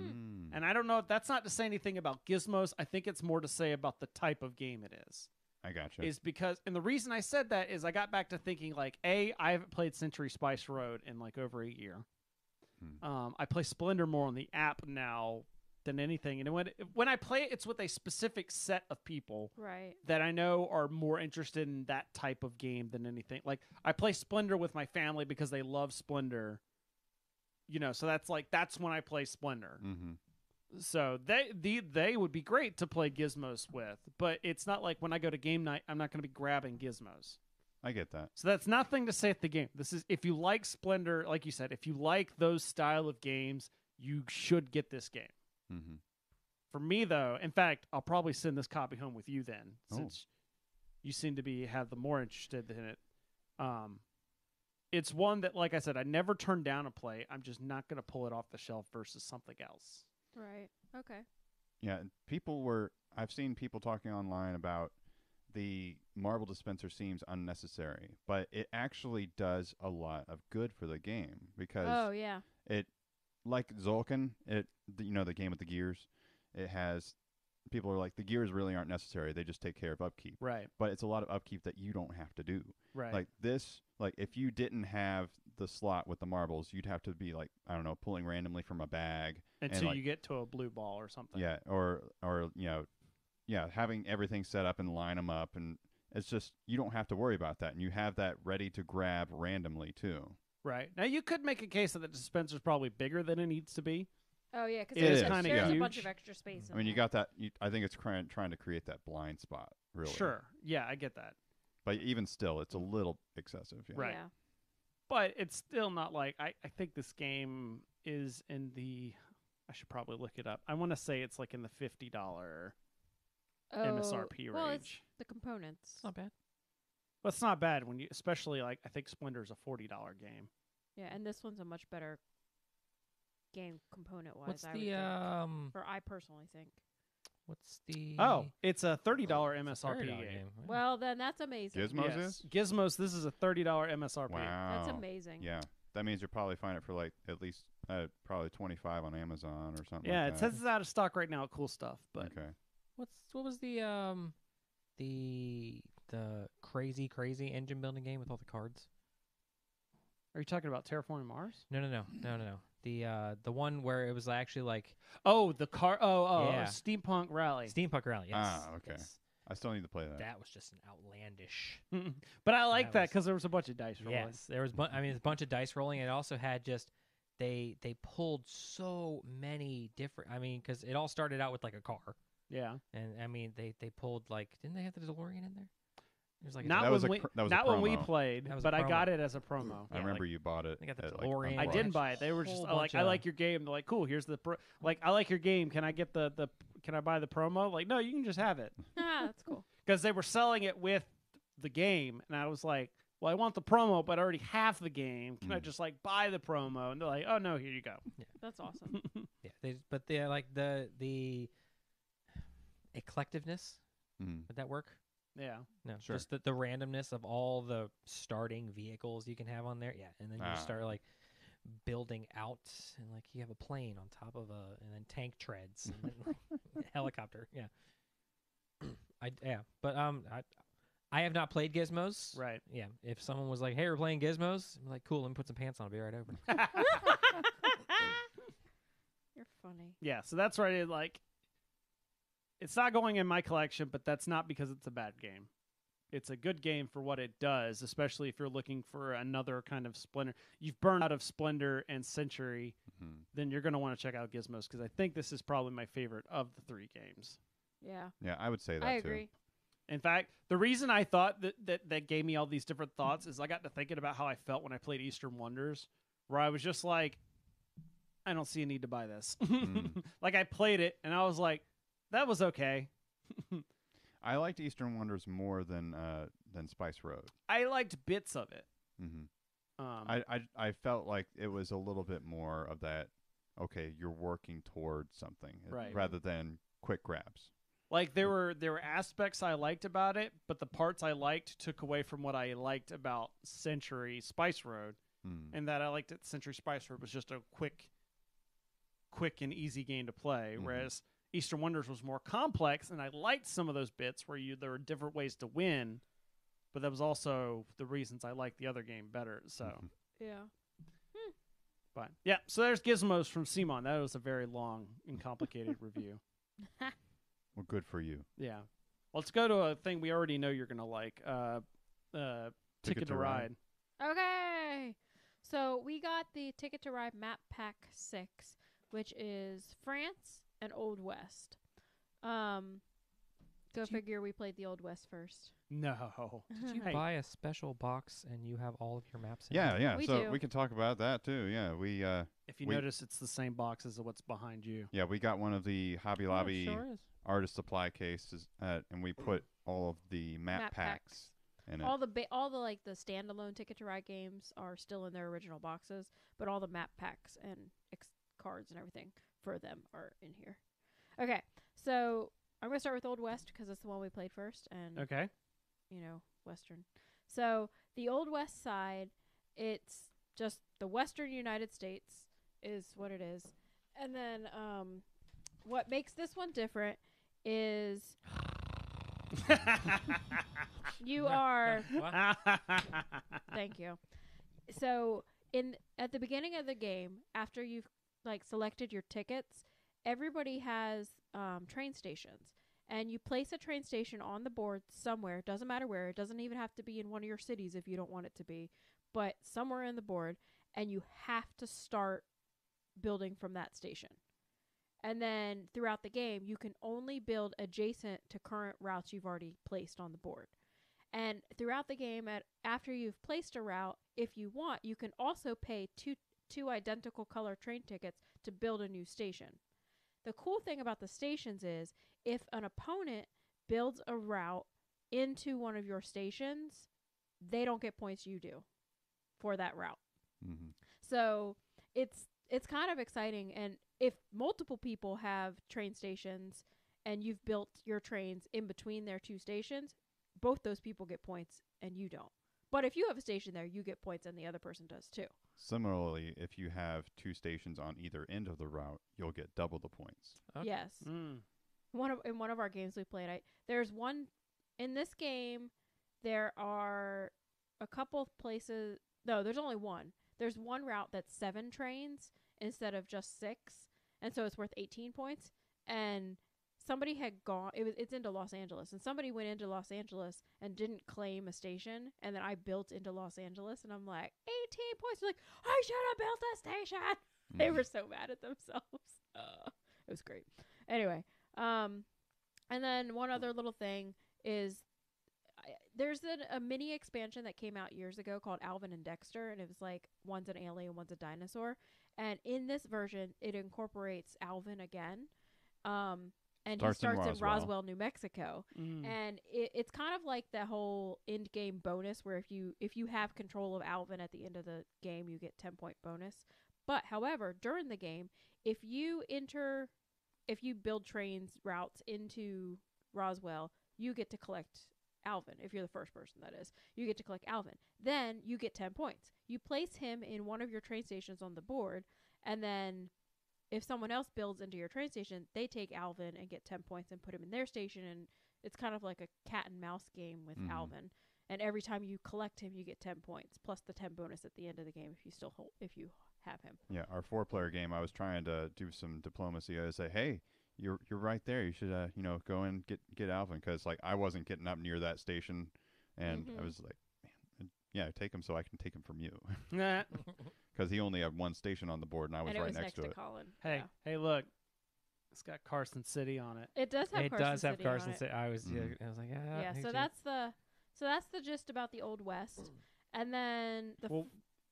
Mm.
And I don't know. If that's not to say anything about gizmos. I think it's more to say about the type of game it is.
I gotcha.
Is because, and the reason I said that is I got back to thinking like, a, I haven't played Century Spice Road in like over a year.
Hmm.
Um, I play Splendor more on the app now than anything, and when when I play it, it's with a specific set of people
Right.
that I know are more interested in that type of game than anything. Like I play Splendor with my family because they love Splendor. You know, so that's like that's when I play Splendor.
mm-hmm.
So they the they would be great to play gizmos with, but it's not like when I go to game night, I'm not going to be grabbing gizmos.
I get that.
So that's nothing to say at the game. This is if you like Splendor, like you said, if you like those style of games, you should get this game.
Mm-hmm.
For me, though, in fact, I'll probably send this copy home with you then,
Oh.
since you seem to be have the more interested in it. Um, it's one that, like I said, I never turn down a play. I'm just not going to pull it off the shelf versus something else.
Right. Okay.
Yeah, people were. I've seen people talking online about the marble dispenser seems unnecessary, but it actually does a lot of good for the game because
Oh yeah.
it, like Tzolk'in, it you know the game with the gears, it has. People are like the gears really aren't necessary; they just take care of upkeep.
Right.
But it's a lot of upkeep that you don't have to do.
Right.
Like this, like if you didn't have the slot with the marbles, you'd have to be like I don't know, pulling randomly from a bag
until
like-
you get to a blue ball or something.
yeah, or or you know, yeah, having everything set up and line them up, and it's just you don't have to worry about that, and you have that ready to grab randomly too.
Right. Now you could make a case that the dispenser's probably bigger than it needs to be.
Oh yeah. Because
It
there's,
is
a-
kinda
there's a bunch of extra space.
I
in
mean, you
there.
got that. You, I think it's trying trying to create that blind spot, really.
Sure. Yeah, I get that.
But even still, it's a little excessive. Yeah.
Right.
Yeah.
But it's still not like I, I think this game is in the I should probably look it up. I want to say it's like in the fifty dollar
Oh,
MSRP
well, it's
range.
the components.
Not bad.
Well, it's not bad when you, especially like I think Splendor's a forty dollar game.
Yeah, and this one's a much better game component wise.
What's
I
the
think.
um?
or I personally think.
What's the?
Oh, it's a thirty dollar
it's a
MSRP
$30
game.
game.
Well, then that's amazing.
Gizmos
yes.
is.
Gizmos. This is a thirty dollar MSRP.
Wow.
That's amazing.
Yeah, that means you'll probably find it for like at least uh, probably twenty five on Amazon or something.
Yeah,
like
it
that.
says it's out of stock right now. at Cool stuff, but
okay.
What's what was the um, the the crazy crazy engine building game with all the cards?
are you talking about Terraforming Mars?
No, no, no, no, no, no. The uh, the one where it was actually like
Oh, the car. Oh, oh,
Yeah.
Steampunk Rally.
Steampunk Rally. Yes.
Ah, okay.
yes.
I still need to play that.
That was just an outlandish.
but I like
That
that
was-
because there was a bunch of dice rolling.
Yes, there was. Bu- I mean, there's a bunch of dice rolling. It also had just they they pulled so many different. I mean, because it all started out with like a car,
Yeah.
and I mean they they pulled like didn't they have the DeLorean in there? There's like a
Not
That was
when
a
we
pr- that was a
not when we
promo.
played,
That was a
but I got it as a promo.
I
yeah,
remember
like,
you bought it.
they got the
at, like,
DeLorean.
I
bunch.
didn't buy it. They were just
Whole
like,
bunch
I like your game. They're like, cool. Here's the pro- like, I like your game. Can I get the the? Can I buy the promo? Like, no, you can just have it
Ah, that's cool.
because they were selling it with the game, and I was like, well, I want the promo, but I already have the game. Can I
Mm.
just like buy the promo? And they're like, oh no, here you go.
That's awesome.
Yeah, they but they like the the eclectiveness.
Mhm.
Would that work?
Yeah.
No,
Sure.
just the, the randomness of all the starting vehicles you can have on there. Yeah, and then you
Ah.
start like building out, and like you have a plane on top of a, and then tank treads, and then like, helicopter. Yeah, I yeah, but um, I I have not played Gizmos.
Right.
Yeah, if someone was like, "Hey, we're playing Gizmos," I'm like, "Cool, let me put some pants on. I'll be right over."
You're funny.
yeah. So that's right. It, like, it's not going in my collection, but that's not because it's a bad game. It's a good game for what it does, especially if you're looking for another kind of Splendor. You've burned out of Splendor and Century,
Mhm.
then you're going to want to check out Gizmos because I think this is probably my favorite of the three games.
Yeah,
Yeah, I would say that
I
too.
agree.
In fact, the reason I thought that, that that gave me all these different thoughts is I got to thinking about how I felt when I played Eastern Wonders, where I was just like, I don't see a need to buy this.
Mm.
like I played it and I was like, that was okay.
I liked Eastern Wonders more than uh, than Spice Road.
I liked bits of it.
hmm
Um,
I, I I felt like it was a little bit more of that. Okay, you're working towards something uh,
Right.
rather than quick grabs.
like there were there were aspects I liked about it, but the parts I liked took away from what I liked about Century Spice Road,
Mm.
and that I liked that Century Spice Road was just a quick, quick and easy game to play,
Mhm.
whereas Eastern Wonders was more complex, and I liked some of those bits where you there were different ways to win, but that was also the reasons I liked the other game better. So,
Mhm.
Yeah.
but yeah, so there's Gizmos from CMON. That was a very long and complicated review.
Well, good for you.
Yeah. Let's go to a thing we already know you're gonna like. Uh, uh, Ticket, to, Ride.
Okay. So we got the Ticket to Ride Map Pack 6, which is France and Old West. Um, Go
Did you-
figure. We played the Old West first.
No.
Did you
Hey.
buy a special box and you have all of your maps in
Yeah,
it?
yeah.
We
so
do.
we can talk about that too. Yeah, we uh,
If you
We-
notice, it's the same box as what's behind you.
yeah, we got one of the Hobby
it
Lobby
sure is.
artist supply cases, uh, and we put all of the map,
Map
packs,
packs.
in it.
All the ba- all the like the standalone Ticket to Ride games are still in their original boxes, but all the map packs and ex- cards and everything for them are in here. Okay, so I'm gonna start with Old West because it's the one we played first, and
Okay.
you know Western. So the Old West side, it's just the Western United States is what it is, and then um, what makes this one different is you are Thank you. So in at the beginning of the game, after you've like selected your tickets, everybody has um, train stations, and you place a train station on the board somewhere. Doesn't matter where. It doesn't even have to be in one of your cities if you don't want it to be, but somewhere in the board, and you have to start building from that station. And then throughout the game, you can only build adjacent to current routes you've already placed on the board. And throughout the game, at after you've placed a route, if you want, you can also pay two two identical color train tickets to build a new station. The cool thing about the stations is if an opponent builds a route into one of your stations, they don't get points you do for that route.
hmm
So it's it's kind of exciting and if multiple people have train stations and you've built your trains in between their two stations, both those people get points and you don't. But if you have a station there, you get points and the other person does too.
Similarly, if you have two stations on either end of the route, you'll get double the points.
Okay.
Yes.
Mm.
One of in one of our games we played, I there's one in this game there are a couple of places no, there's only one. There's one route that's 7 trains instead of just 6, and so it's worth 18 points. And somebody had gone it was it's into Los Angeles and somebody went into Los Angeles and didn't claim a station and then I built into Los Angeles and I'm like 18 points They're like I should have built a station they
Mhm.
were so mad at themselves. Uh, it was great. Anyway, um, and then one other little thing is I, there's an, a mini expansion that came out years ago called Alvin and Dexter, and it was like one's an alien, one's a dinosaur. And in this version, it incorporates Alvin again. Um, and
Starts
he starts in
Roswell.
Roswell, New Mexico.
Mm.
and it, it's kind of like the whole end game bonus where if you if you have control of alvin at the end of the game you get 10 point bonus. But however during the game if you enter if you build trains routes into roswell you get to collect alvin if you're the first person that is. You get to collect alvin. Then you get 10 points. You place him in one of your train stations on the board and then if someone else builds into your train station they take alvin and get 10 points and put him in their station and it's kind of like a cat and mouse game with
Mhm.
Alvin. And every time you collect him, you get ten points plus the ten bonus at the end of the game if you still hold if you have him.
Yeah, our four-player game. I was trying to do some diplomacy. I would say, "Hey, you're you're right there. You should, uh, you know, go and get get Alvin because like I wasn't getting up near that station, and I
Mhm.
was like, man, yeah, take him so I can take him from you
Nah.
because he only had one station on the board and I was
and
right
was
next, to it.
Collin.
Hey,
Yeah.
hey, look. It's got Carson City on it.
It does have
it
Carson
does have
City
Carson. City. I was, yeah,
Mhm.
I was like, ah,
Yeah, so
Jim.
that's the so that's the gist about the old west. And then the
Well,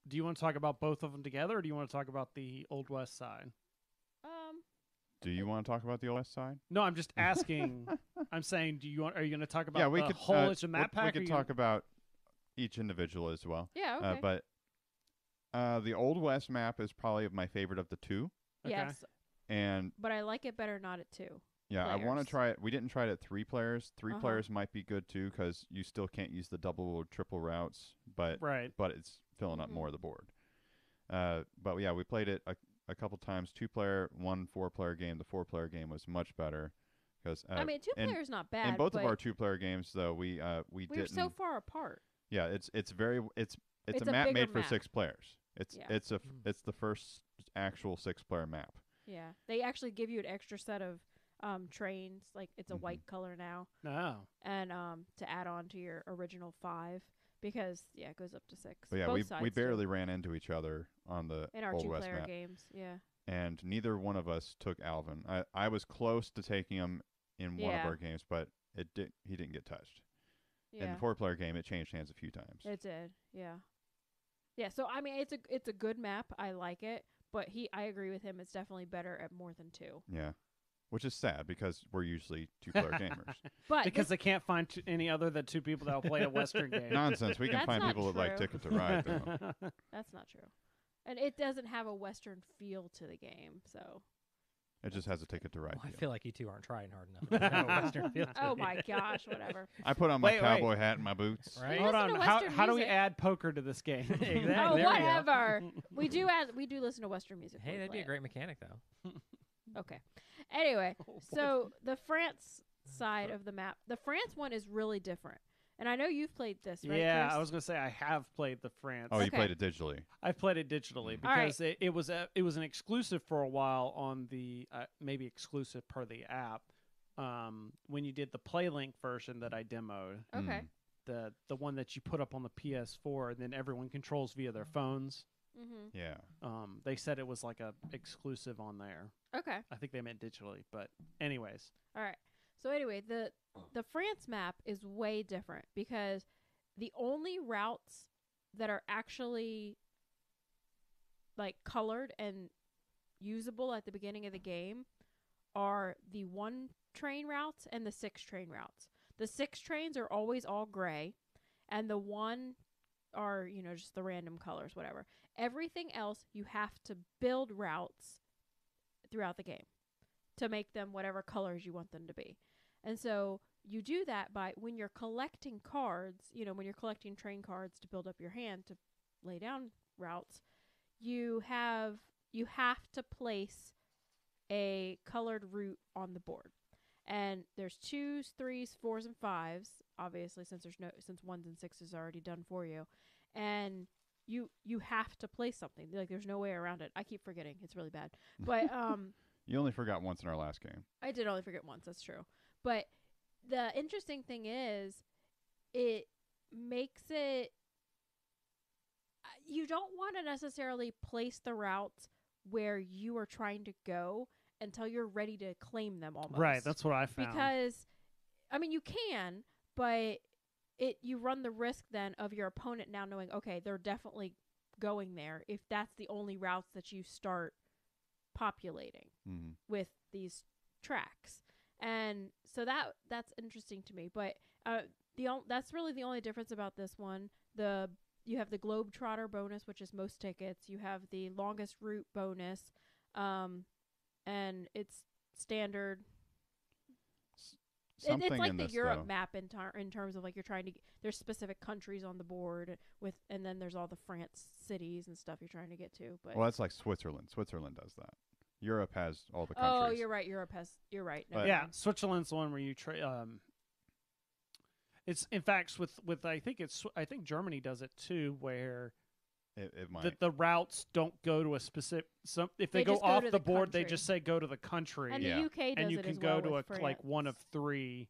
do you want to talk about both of them together, or do you want to talk about the Old West side?
um
Do you want to talk about the Old West Side?
No, I'm just asking. I'm saying, do you want? Are you going to talk about
yeah, we
the
could.
whole
uh,
it's a
we-
map pack?
We
or
could
you
talk about each individual as well.
yeah,
Uh,
okay.
but uh, the Old West map is probably my favorite of the two,
Okay.
yes.
and
But I like it better not at two.
Yeah, I want
players.
to try it. We didn't try it at three players. 3
Uh-huh.
players might be good too because you still can't use the double or triple routes, but
Right.
but it's filling up
Mhm.
more of the board. Uh, but yeah, we played it a, a couple times. Two player, one four player game. The four player game was much better because uh,
I mean, two
and-
players not bad.
in both of
but
our two player games though we uh we,
we were
didn't.
so far apart.
yeah, it's it's very it's it's,
It's
a
a
map
bigger
made for
map.
six players. It's
Yeah.
it's a f-
Mm.
it's the first actual six player map.
Yeah, they actually give you an extra set of um trains. Like it's a
Mhm.
white color now.
No.
and um to add on to your original five because yeah it goes up to six
But yeah,
Both
we
sides
we
do.
barely ran into each other on the
in our
Old
two
West
player
map.
games yeah
and neither one of us took Alvin. I, I was close to taking him in one of our games, but it did he didn't get touched. In the four player game, it changed hands a few times.
It did, yeah, yeah. So I mean, it's a it's a good map. I like it, but he, I agree with him. It's definitely better at more than two.
yeah, which is sad because we're usually two player gamers.
But
because they can't find t- any other than two people that will play a Western game.
Nonsense. We can
That's
find
not
people that like
true.
Ticket to Ride though.
that's not true, and it doesn't have a Western feel to the game. So,
It just has a Ticket to Ride.
Well, I
feel.
feel like you two aren't trying hard enough. to have a Western feel
oh
it.
my gosh, whatever.
I put on my
Wait, wait.
cowboy hat and my boots.
Right?
Hold
listen
on.
to
How,
Western
how do we
music.
add poker to this game?
Exactly.
Oh,
there we go.
whatever. We do add we do listen to Western music. when
Hey,
we
that'd be
play
a
it.
great mechanic though.
Okay. Anyway,
Oh,
so the France oh, side of the map, the France one is really different. And I know you've played this, right?
yeah,
Chris?
I was gonna say I have played the France.
Oh, you
Okay.
played it digitally.
I've played it digitally
Mm.
All right.
because it, it was a it was an exclusive for a while on the uh, maybe exclusive per the app. Um, when you did the PlayLink version that I demoed,
Okay.
Mm.
the the one that you put up on the PS4, and then everyone controls via their phones.
Mm-hmm.
Yeah.
Um, they said it was like a exclusive on there.
Okay.
I think they meant digitally, but anyways,
All right. So anyway, the the France map is way different because the only routes that are actually like colored and usable at the beginning of the game are the one train routes and the six train routes. The six trains are always all gray and the one are, you know, just the random colors, whatever. Everything else you have to build routes throughout the game to make them whatever colors you want them to be. And so you do that by when you're collecting cards, you know, when you're collecting train cards to build up your hand to lay down routes, you have you have to place a colored route on the board. And there's twos, threes, fours, and fives, obviously since there's no since ones and sixes are already done for you. And you you have to place something. Like there's no way around it. I keep forgetting. It's really bad. But um
You only forgot once in our last game.
I did only forget once. That's true. But the interesting thing is, it makes it. You don't want to necessarily place the routes where you are trying to go until you're ready to claim them almost.
right, that's what I found.
because, I mean, you can, but it you run the risk then of your opponent now knowing, okay, they're definitely going there if that's the only routes that you start populating
Mm-hmm.
with these tracks and so that that's interesting to me but uh the that's really the only difference about this one the you have the globetrotter bonus which is most tickets you have the longest route bonus um and it's standard It- it's like the
this
Europe
though.
map in, tar- in terms of like you're trying to g- there's specific countries on the board with and then there's all the France cities and stuff you're trying to get to but
Well, that's like Switzerland. Switzerland does that. Europe has all the countries.
oh you're right Europe has you're right
But-
never
yeah,
mind.
Switzerland's the one where you tra- um it's in fact with with I think it's I think Germany does it too where
It, it might.
the, the routes don't go to a specific some if they,
They
go
just go
off the,
the
board they just say go to the country
and
Yeah.
the UK does
and you
it
can
as
go
well
to a
with
like one of three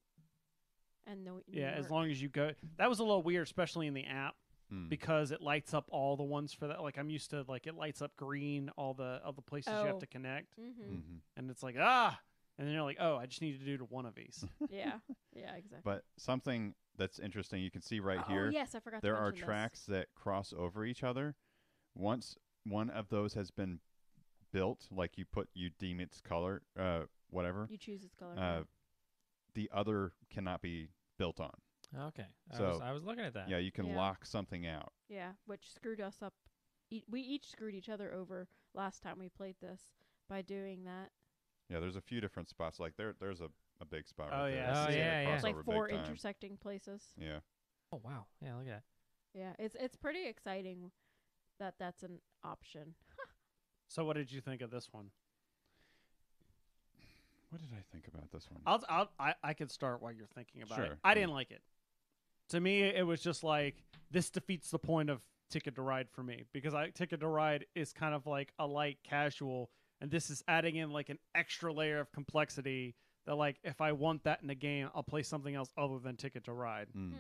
and the New
yeah as long as you go that was a little weird especially in the app
Mm.
because it lights up all the ones for that like I'm used to like it lights up green all the all the places you have
Oh.
to connect
Mm-hmm.
Mhm.
and it's like ah and then you're like oh I just need to do to one of these
yeah, yeah, exactly.
But something that's interesting, you can see right
oh,
here,
yes, I forgot.
there
to
are
mention this.
tracks that cross over each other. Once one of those has been built, like you put, you deem its color, uh, whatever,
You choose its color.
uh, the other cannot be built on.
Okay. I,
So-
was, I was looking at that.
Yeah, you can
Yeah.
lock something out.
yeah, which screwed us up. E- we each screwed each other over last time we played this by doing that.
Yeah, there's a few different spots. Like there, there's a, a big spot.
Oh,
right there.
yeah,
You
I
can
see
see
it.
it
Yeah, yeah.
cross
It's like
over
four
time.
intersecting places.
Yeah.
Oh wow. Yeah. Look at that.
Yeah, it's it's pretty exciting that that's an option.
so what did you think of this one
What did I think about this one?
I'll, I'll I, I can start while you're thinking about it.
Sure,
I didn't like it. To me, it was just like this defeats the point of Ticket to Ride for me because I Ticket to Ride is kind of like a light casual, and this is adding in like an extra layer of complexity. That like if I want that in the game, I'll play something else other than Ticket to Ride.
Mm,
Hmm.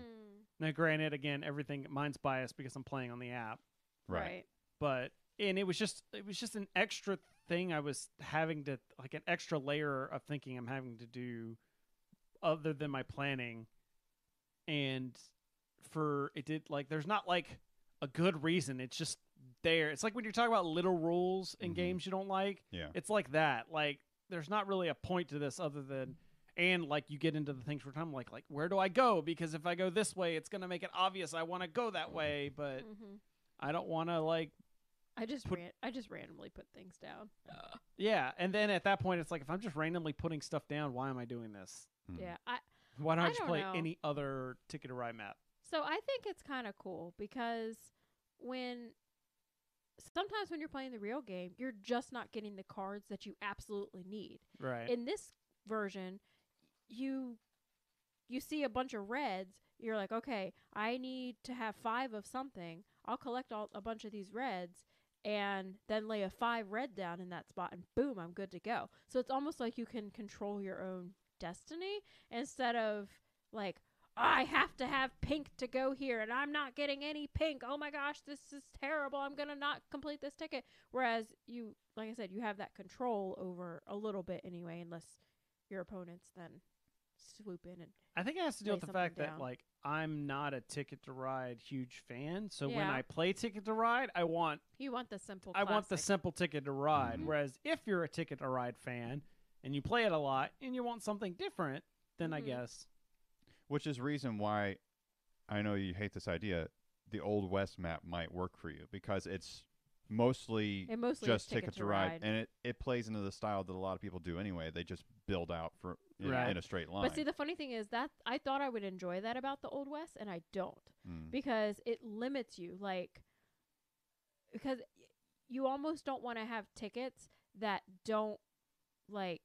Now, granted, again, everything mine's biased because I'm playing on the app,
right.
but and it was just it was just an extra thing I was having to like an extra layer of thinking I'm having to do other than my planning, and for it did like there's not like a good reason. It's just there. It's like when you're talking about little rules in
Mhm.
games you don't like.
Yeah.
It's like that. Like there's not really a point to this other than and like you get into the things we're talking like like where do I go? Because if I go this way, it's gonna make it obvious I want to go that way, but
hmm
I don't want to like
I just
Put-
ran- I just randomly put things down.
yeah. And then at that point, it's like if I'm just randomly putting stuff down, why am I doing this?
Mhm.
Yeah, I
Why don't I,
I
just
don't
play
know.
any other Ticket to Ride map?
So I think it's kind of cool because when sometimes when you're playing the real game, you're just not getting the cards that you absolutely need.
Right.
In this version, you you see a bunch of reds, you're like, "Okay, I need to have 5 of something. I'll collect all a bunch of these reds." And then lay a five red down in that spot, and boom, I'm good to go. So it's almost like you can control your own destiny instead of like, I have to have pink to go here, and I'm not getting any pink. Oh my gosh, this is terrible. I'm gonna not complete this ticket. Whereas you, like I said, you have that control over a little bit anyway, unless your opponents then swoop in and
I think it has to do with the fact that like I'm not a Ticket to Ride huge fan, so when I play Ticket to Ride, I want
you want the simple.
I want the simple Ticket to Ride.
Mhm.
Whereas if you're a Ticket to Ride fan and you play it a lot and you want something different, then I
Mhm.
guess
Which is reason why I know you hate this idea. The Old West map might work for you because it's mostly
It mostly
just
is ticket,
to ride, and it, it plays into the style that a lot of people do anyway. They just build out for in,
Right.
in a straight line.
But see, the funny thing is that I thought I would enjoy that about the Old West, and I don't.
Mm.
because it limits you like because y- you almost don't want to have tickets that don't like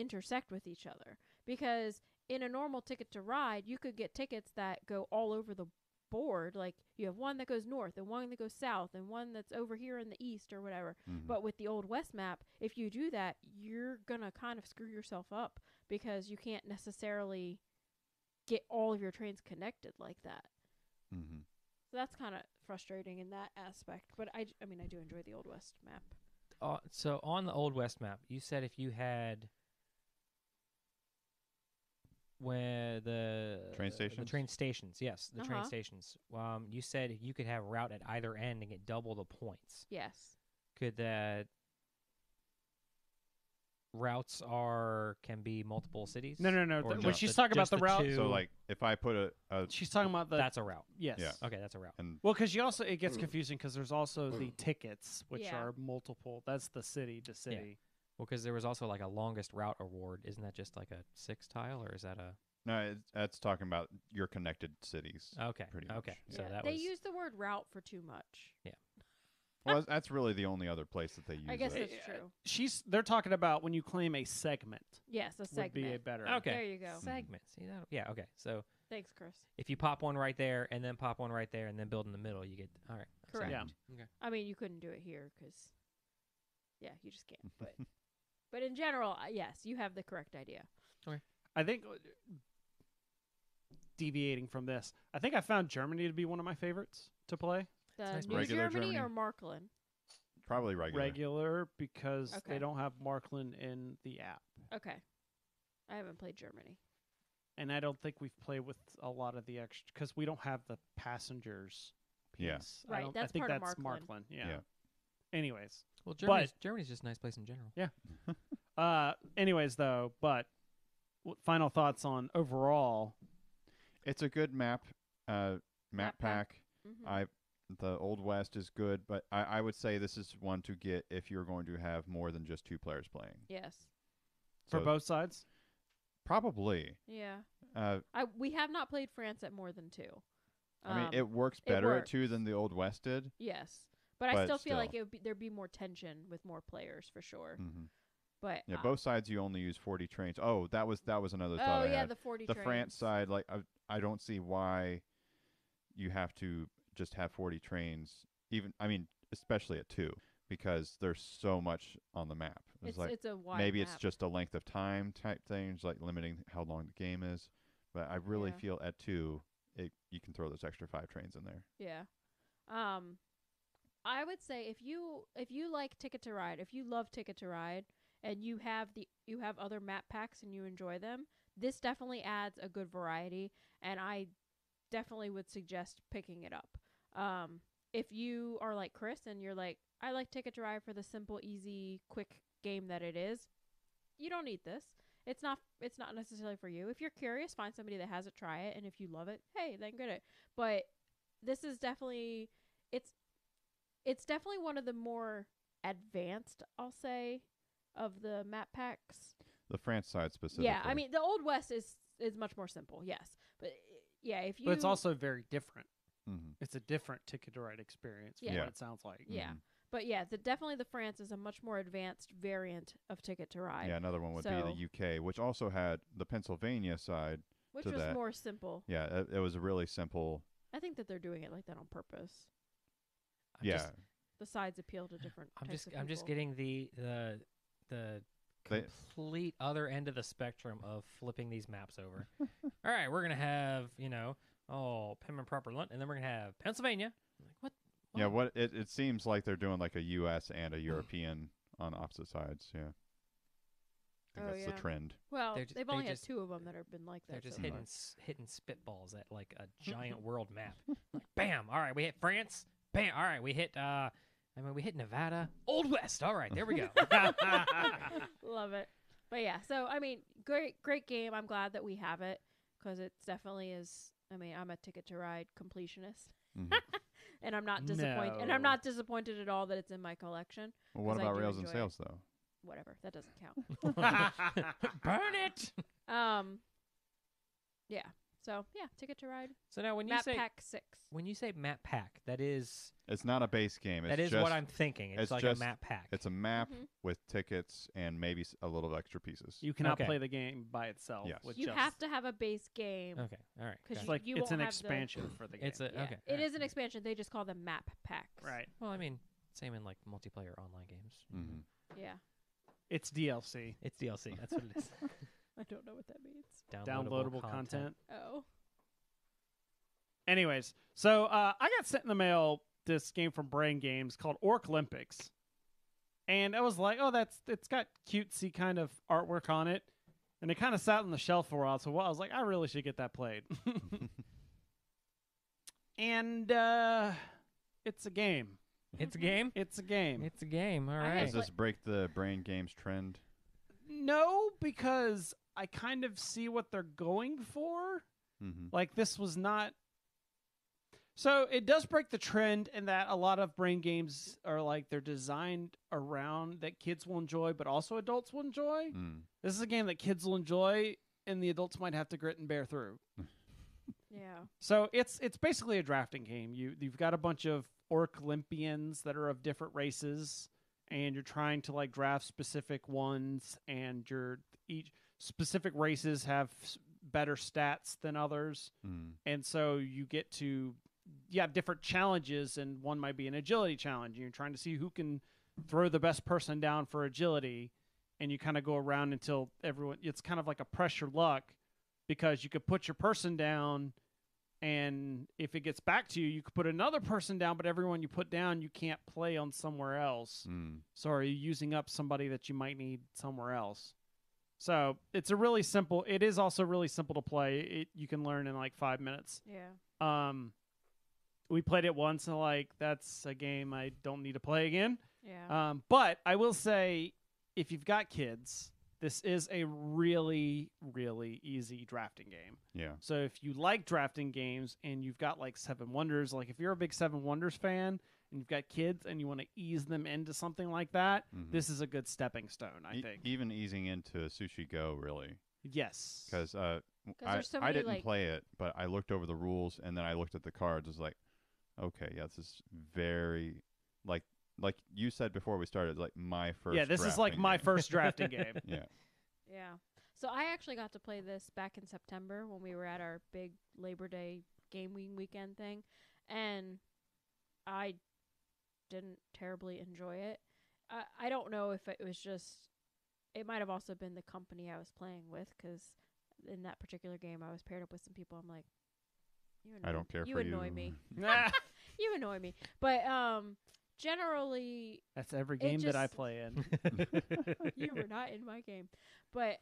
intersect with each other because in a normal ticket to ride you could get tickets that go all over the board like you have one that goes north and one that goes south and one that's over here in the east or whatever
Mhm.
but with the old west map if you do that you're gonna kind of screw yourself up because you can't necessarily get all of your trains connected like that
Mhm.
so that's kind of frustrating in that aspect. But I, I mean, I do enjoy the Old West map.
Uh, so on the old west map, you said if you had where the
Train stations, the
train stations, yes, the train
Uh-huh.
stations. Um, you said you could have route at either end and get double the points.
Yes.
Could that routes are can be multiple cities?
no, no, no.
Or
th- when
just
she's
the-
talking about
just
the route,
two-
So like if I put a, a
she's talking about the
that's a route.
yes.
Yeah.
Okay, that's a route.
and
Well, because you also it gets confusing because there's also the tickets, which
Yeah.
are multiple. That's the city to city.
Well, because there was also like a longest route award. Isn't that just like a six tile, or is that a
no, it's, that's talking about your connected cities.
okay?
Pretty
okay,
much,
so that
they
was
use the word route for too much. Yeah.
well, that's really the only other place that they use
I guess
it.
that's true.
She's they're talking about when you claim a segment
Yes, a segment
would be a better.
Okay.
There you go. Mm-hmm.
segment. See that? Yeah. Okay. So
Thanks, Chris.
if you pop one right there and then pop one right there and then build in the middle, you get all right. a
Correct.
segment.
I mean, you couldn't do it here because, yeah, you just can't. But, but in general, uh, yes, you have the correct idea. Okay.
I think uh, deviating from this, I think I found Germany to be one of my favorites to play.
The
nice
New
Regular
Germany,
Germany?
or Marklin?
Probably regular.
Regular because
Okay.
they don't have Marklin in the app.
Okay. I haven't played Germany.
And I don't think we've played with a lot of the extra because we don't have the passengers piece.
Yeah.
I
Right,
don't-
that's
I think
part of
that's
Marklin.
Yeah.
Yeah.
Anyways,
Well, Germany's Germany's just a nice place in general. Yeah.
uh, anyways though, but w- final thoughts on overall.
It's a good map, uh, map
Map pack.
pack.
hmm
I the Old West is good, but I, I would say this is one to get if you're going to have more than just two players playing.
yes.
For both sides,
probably.
Yeah.
Uh,
I we have not played France at more than two.
I mean,
Um,
it works
it
better at two than the Old West did.
yes, but, I
but
still feel like
still.
it would be there'd be more tension with more players for sure.
hmm
But
Yeah,
uh,
both sides you only use 40 trains. Oh, that was that was another
Oh
thought I
yeah,
had.
the forty.
the
trains.
France side, like I, I don't see why you have to just have 40 trains. Even I mean, especially at two, because there's so much on the map. It's,
It's
like
it's a wide.
maybe it's
map.
just a length of time type things, like limiting how long the game is. But I really
Yeah.
feel at two, it, you can throw those extra five trains in there.
Yeah. Um I would say if you if you like Ticket to Ride, if you love Ticket to Ride and you have the you have other map packs and you enjoy them, this definitely adds a good variety, and I definitely would suggest picking it up. Um, if you are like Chris and you're like, I like Ticket to Ride for the simple, easy, quick game that it is, you don't need this. It's not. It's not necessarily for you. If you're curious, find somebody that has it. Try it, and if you love it, hey, then get it. But this is definitely. It's. It's definitely one of the more advanced, I'll say, of the map packs.
The France side specifically.
Yeah, I mean the Old West is is much more simple, yes, but uh, yeah, if you
But it's also very different.
Mhm.
It's a different ticket to ride experience from
Yeah.
what it sounds like.
yeah,
Mhm.
but yeah, the definitely the France is a much more advanced variant of Ticket to Ride,
Yeah, another one would be the UK, which also had the Pennsylvania side.
which
to
was
that.
more simple.
Yeah, it, it was a really simple.
I think that they're doing it like that on purpose.
I'm
yeah,
just,
The sides appeal to different.
I'm
types
just
of
I'm just getting the the the
They-
complete other end of the spectrum of flipping these maps over. All right, we're gonna have you know oh and Proper Lund, and then we're gonna have Pennsylvania. Like what?
yeah. What it, it seems like they're doing like a U.S. and a European on opposite sides. Yeah, I think
Oh,
that's
yeah.
the trend.
Well,
They're ju-
they've
they
only
just-
had two of them that have been like that.
They're just
so
hitting s- hitting spitballs at like a giant world map. Like bam! All right, we hit France. Bam! All right, we hit. uh I mean, we hit Nevada. Old West. All right, there we go.
Love it. But yeah, so I mean, great, great game. I'm glad that we have it because it definitely is. I mean, I'm a Ticket to Ride completionist,
Mhm.
and I'm not disappointed. And I'm not disappointed at all that it's in my collection.
well, what
'Cause I
about Rails and
enjoy it.
Sales though?
Whatever, that doesn't count.
Burn it.
um, yeah. So yeah, Ticket to Ride.
So now, when you
Map
say
Pack Six.
when you say map pack, that is
It's not a base game. It's
that is
just,
what I'm thinking. It's,
it's
like
just-
a map pack.
It's a map
Mhm.
with tickets and maybe s- a little extra pieces.
You cannot
Okay.
play the game by itself.
Yes.
With
You
just,
have to have a base game.
okay. All right.
'Cause
gotcha.
It's like
you
it's
won't
an
have the-
expansion for the game.
It's a
Yeah,
okay.
It
alright.
is an expansion. They just call them map packs.
right.
Well, I mean, same in like multiplayer online games.
Mhm.
Yeah.
It's DLC.
It's DLC. That's what it is.
I don't know what that means.
Downloadable content.
Oh.
Anyways, so uh, I got sent in the mail this game from Brain Games called Orc Olympics, and I was like, "Oh, that's it's got cutesy kind of artwork on it," and it kind of sat on the shelf for a while. So I was like, "I really should get that played." and uh, it's a game.
It's a game.
It's a game.
It's a game. All
I
right.
had
Does this break the brain games trend?
no, because I kind of see what they're going for.
Mm-hmm.
Like this was not. So it does break the trend in that a lot of brain games are like they're designed around that kids will enjoy, but also adults will enjoy.
Mm.
This is a game that kids will enjoy, and the adults might have to grit and bear through.
Yeah.
So it's it's basically a drafting game. You you've got a bunch of orc Olympians that are of different races, and you're trying to like draft specific ones, and you're each specific races have better stats than others,
Mm.
and so you get to you have different challenges, and one might be an agility challenge. You're trying to see who can throw the best person down for agility, and you kind of go around until everyone. It's kind of like a pressure luck because you could put your person down and if it gets back to you you could put another person down but everyone you put down you can't play on somewhere else
Mm.
so are you using up somebody that you might need somewhere else so it's a really simple it is also really simple to play it, you can learn in like five minutes
Yeah.
um we played it once and like that's a game i don't need to play again
Yeah.
um, but I will say, if you've got kids, this is a really, really easy drafting game.
Yeah.
So if you like drafting games and you've got like Seven Wonders, like if you're a big Seven Wonders fan and you've got kids and you want to ease them into something like that,
Mhm.
this is a good stepping stone, I
E-
think.
even easing into Sushi Go really,
yes.
because uh, I,
so
I didn't
like-
play it, but I looked over the rules and then I looked at the cards. I was like, okay, yeah, this is very like like you said before we started, like my first.
yeah, this is like
drafting
my
game.
first drafting game.
Yeah.
Yeah. So I actually got to play this back in September when we were at our big Labor Day game week weekend thing, and I didn't terribly enjoy it. I I don't know if it was just. It might have also been the company I was playing with, because in that particular game I was paired up with some people. I'm like, you annoy
I don't care
you
for
annoy
you.
me. You annoy me. But um, generally
That's every
It
game that I play in.
you were not in my game. But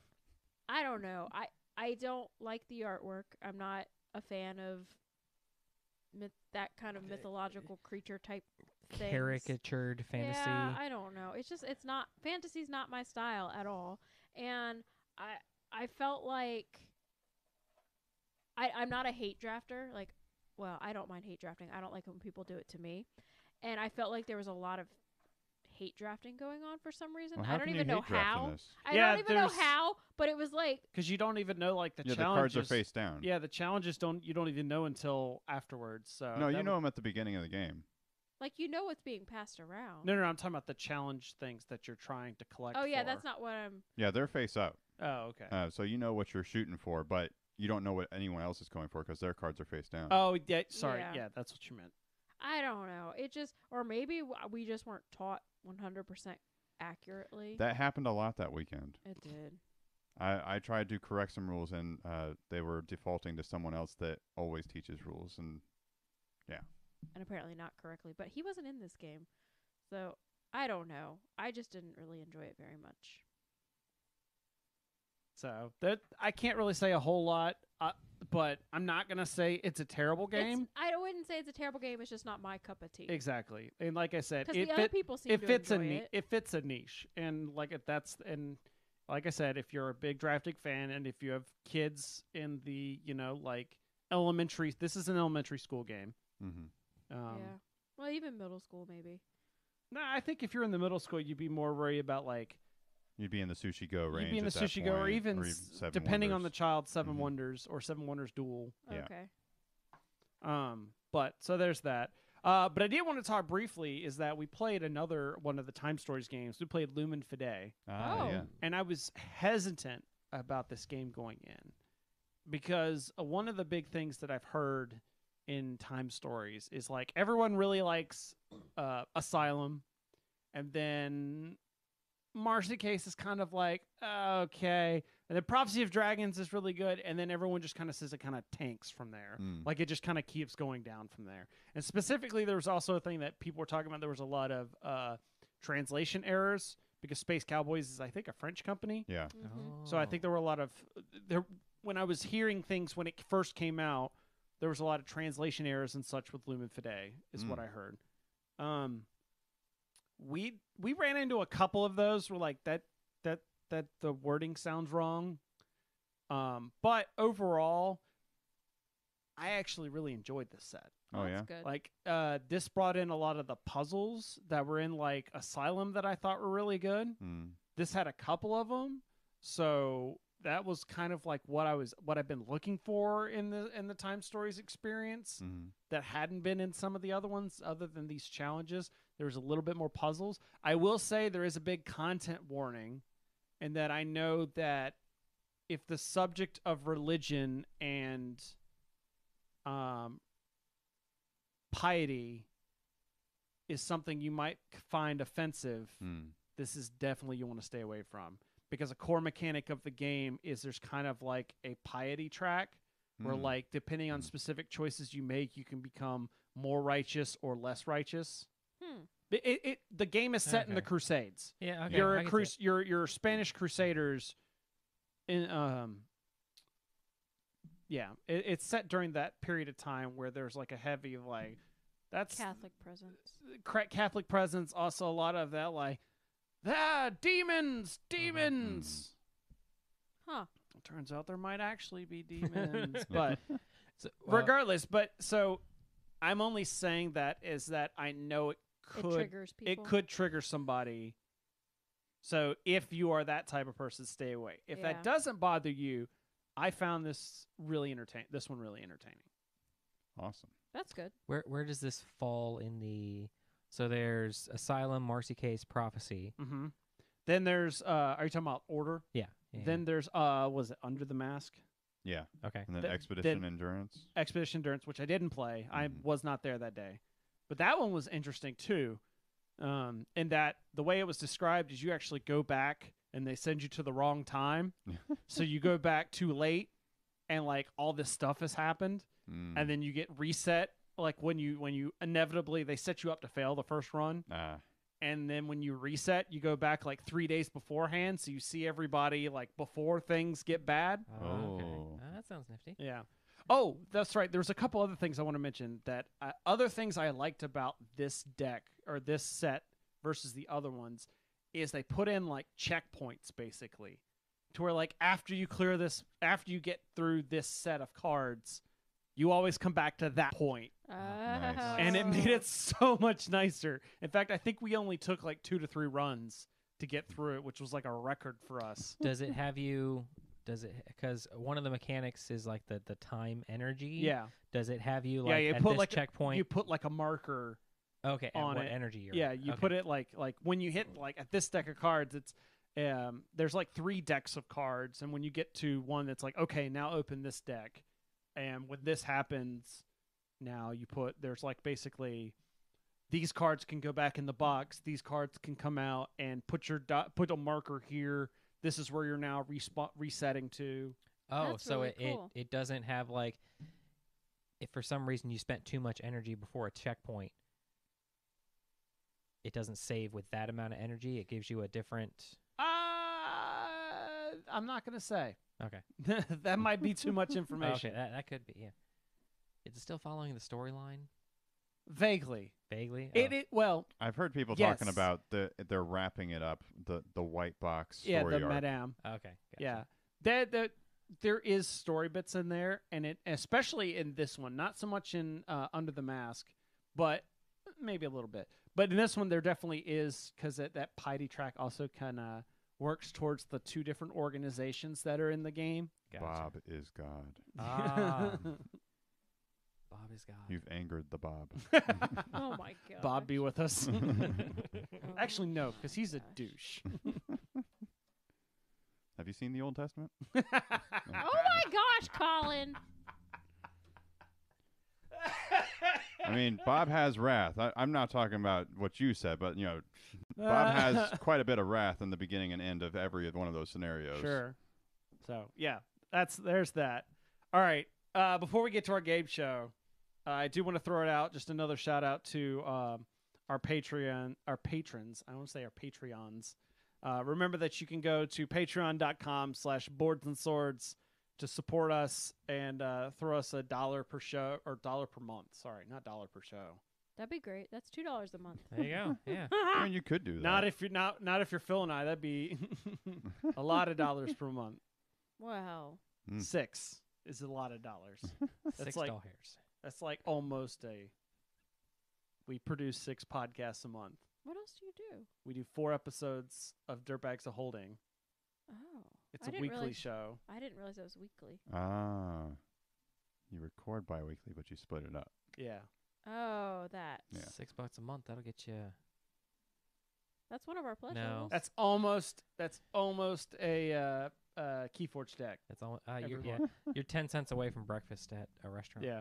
I don't know. I I don't like the artwork. I'm not a fan of myth- that kind of mythological creature type things.
Caricatured fantasy.
Yeah, I don't know. It's just it's not fantasy's not my style at all. And I I felt like I I'm not a hate drafter. Like well, I don't mind hate drafting. I don't like when people do it to me. And I felt like there was a lot of hate drafting going on for some reason.
Well,
I don't even know
hate draft in
how.
this?
I
Yeah,
don't even know how, but it was like
because you don't even know like the
yeah, the cards
challenges.
are face down.
Yeah, the challenges don't you don't even know until afterwards. So
no, you
would-
know them at the beginning of the game.
Like you know what's being passed around.
No, no, no, I'm talking about the challenge things that you're trying to collect.
oh yeah,
for.
that's not what I'm
Yeah, they're face up.
Oh, okay.
Uh, so you know what you're shooting for, but you don't know what anyone else is going for because their cards are face down.
oh, yeah. Sorry.
Yeah.
Yeah. that's what you meant.
I don't know. It just, or maybe we just weren't taught 100% accurately.
That happened a lot that weekend.
it did.
I, I tried to correct some rules, and uh, they were defaulting to someone else that always teaches rules. And
And apparently not correctly. But he wasn't in this game. So I don't know. I just didn't really enjoy it very much.
So that I can't really say a whole lot, uh, but I'm not gonna say it's a terrible game.
It's, I wouldn't say it's a terrible game. It's just not my cup of tea.
Exactly, and like I said, it
the other
fit,
people seem
it fits a
enjoy
ni-
it.
it fits a niche, and like it- that's and like I said, if you're a big drafting fan, and if you have kids in the you know like elementary, this is an elementary school game.
mm-hmm.
Um,
yeah. Well, even middle school maybe.
No, I think if you're in the middle school, you'd be more worried about like
you'd be in the sushi go range.
you'd be in the sushi go, or even,
or
s-
Seven
depending on the child, 7
Mhm.
wonders or seven wonders duel.
Yeah.
Okay.
Um, but so there's that. Uh, but I did want to talk briefly is that we played another one of the Time Stories games. We played Lumen Fide,
Ah,
Oh.
yeah.
and I was hesitant about this game going in because uh, one of the big things that I've heard in Time Stories is like everyone really likes uh, Asylum, and then Marcy Case is kind of like uh, okay, and then Prophecy of Dragons is really good, and then everyone just kind of says it kind of tanks from there.
Mm.
Like it just kind of keeps going down from there. And specifically, there was also a thing that people were talking about. There was a lot of uh, translation errors because Space Cowboys is, I think, a French company.
Yeah.
Mm-hmm.
So I think there were a lot of there when I was hearing things when it first came out. There was a lot of translation errors and such with Lumen Fide, is what
Mm.
I heard. Um, we we ran into a couple of those. Where like that that that the wording sounds wrong. Um, but overall, I actually really enjoyed this set.
Oh
That's
yeah.
Good.
Like uh, this brought in a lot of the puzzles that were in like Asylum that I thought were really good
Mm.
this had a couple of them so that was kind of like what i was what i've been looking for in the in the time stories experience
Mm.
that hadn't been in some of the other ones other than these challenges there was a little bit more puzzles i will say there is a big content warning and that i know that if the subject of religion and um piety is something you might find offensive
Mm.
this is definitely you want to stay away from because a core mechanic of the game is there's kind of like a piety track where
Mm.
like depending on
Mm.
specific choices you make you can become more righteous or less righteous
Hmm.
it, it, it the game is set in the crusades
Yeah, okay.
you're
I
a
can see
crus- you're you're spanish crusaders in um yeah it, it's set during that period of time where there's like a heavy like that's
Catholic presence.
Catholic presence, also a lot of that like, ah, demons, demons.
Huh.
Turns out there might actually be demons, but.
So, well,
regardless, but so I'm only saying that is that I know it
It
could
triggers people.
it could trigger somebody. So if you are that type of person, stay away. If
Yeah.
that doesn't bother you, I found this really entertaining. This one really entertaining.
Awesome.
That's good.
where where does this fall in the? So there's Asylum, Marcy Case, Prophecy.
Mm-hmm. Then there's uh, are you talking about Order?
Yeah. yeah.
Then there's uh, was it Under the Mask?
Yeah.
okay.
And then
Th-
Expedition
then-
Endurance.
Expedition Endurance, which I didn't play. I
Mhm.
was not there that day, but that one was interesting too. Um, in that the way it was described is you actually go back and they send you to the wrong time, so you go back too late, and like all this stuff has happened,
Mm.
and then you get reset. Like when you when you inevitably they set you up to fail the first run,
ah,
and then when you reset, you go back like three days beforehand, so you see everybody like before things get bad.
Uh, okay.
Oh.
Uh, that sounds nifty.
Yeah. Oh, that's right. There's a couple other things I want to mention that uh, other things I liked about this deck or this set versus the other ones is they put in like checkpoints basically to where like after you clear this after you get through this set of cards, you always come back to that point.
Oh.
And it made it so much nicer. In fact, I think we only took like 2 to 3 runs to get through it, which was like a record for us.
Does it have you? Does it? Because one of the mechanics is like the the time energy.
Yeah.
Does it have you
Yeah,
like
you
at
put,
this
like, a- You put like a marker
okay.
On
what
it.
energy? You're
Yeah,
at.
you
Okay.
put it like like when you hit like at this deck of cards, it's um there's like three decks of cards, and when you get to one that's like okay, now open this deck, and when this happens, now you put there's like basically these cards can go back in the box, these cards can come out and put your dot put a marker here. This is where you're now respo- resetting to.
Oh,
That's
so
really
it,
cool.
it it doesn't have like if for some reason you spent too much energy before a checkpoint, it doesn't save with that amount of energy. It gives you a different.
Uh, I'm not gonna say.
Okay.
that might be too much information.
Okay, that that could be yeah. Is it still following the storyline
Vaguely.
vaguely?
It,
Oh.
it well,
I've heard people talking about the they're wrapping it up the the white box
yeah, the
arc.
Madame.
Okay. gotcha.
Yeah, that that there is story bits in there, and it especially in this one, not so much in uh, Under the Mask, but maybe a little bit. But in this one, there definitely is because that that piety track also kind of works towards the two different organizations that are in the game.
Gotcha.
Bob is God.
Ah. Bob is God.
You've angered the Bob.
Oh my god.
Bob be with us.
Oh
Actually, no, because he's a douche.
Have you seen the Old Testament?
Oh my gosh, Collin.
I mean, Bob has wrath. I, I'm not talking about what you said, but you know, Bob has quite a bit of wrath in the beginning and end of every one of those scenarios.
Sure. So yeah, that's there's that. All right. Uh, before we get to our game show, uh, I do want to throw it out. Just another shout out to um, our Patreon, our patrons. I want to say our Patreons. Uh, remember that you can go to patreon.com slash boards and swords to support us and uh, throw us a dollar per show or dollar per month. Sorry, not dollar per show.
That'd be great. That's two dollars a month.
There you go. Yeah.
I mean, you could do that.
Not if you're not not if you're Phil and I. That'd be a lot of dollars per month.
wow.
Mm.
Six is a lot of dollars.
Six
like-
doll hairs.
That's like almost a. We produce six podcasts a month.
What else do you do?
We do four episodes of Dirtbags of Holding.
Oh.
It's
I
a weekly
realize-
show.
I didn't realize it was weekly.
Ah, you record bi-weekly, but you split it up.
Yeah.
Oh, that.
Yeah.
Six bucks a month. That'll get you.
That's one of our pleasures.
No.
That's almost that's almost a uh, uh, Keyforge deck.
That's all. Uh, you're, yeah, you're ten cents away from breakfast at a restaurant.
Yeah.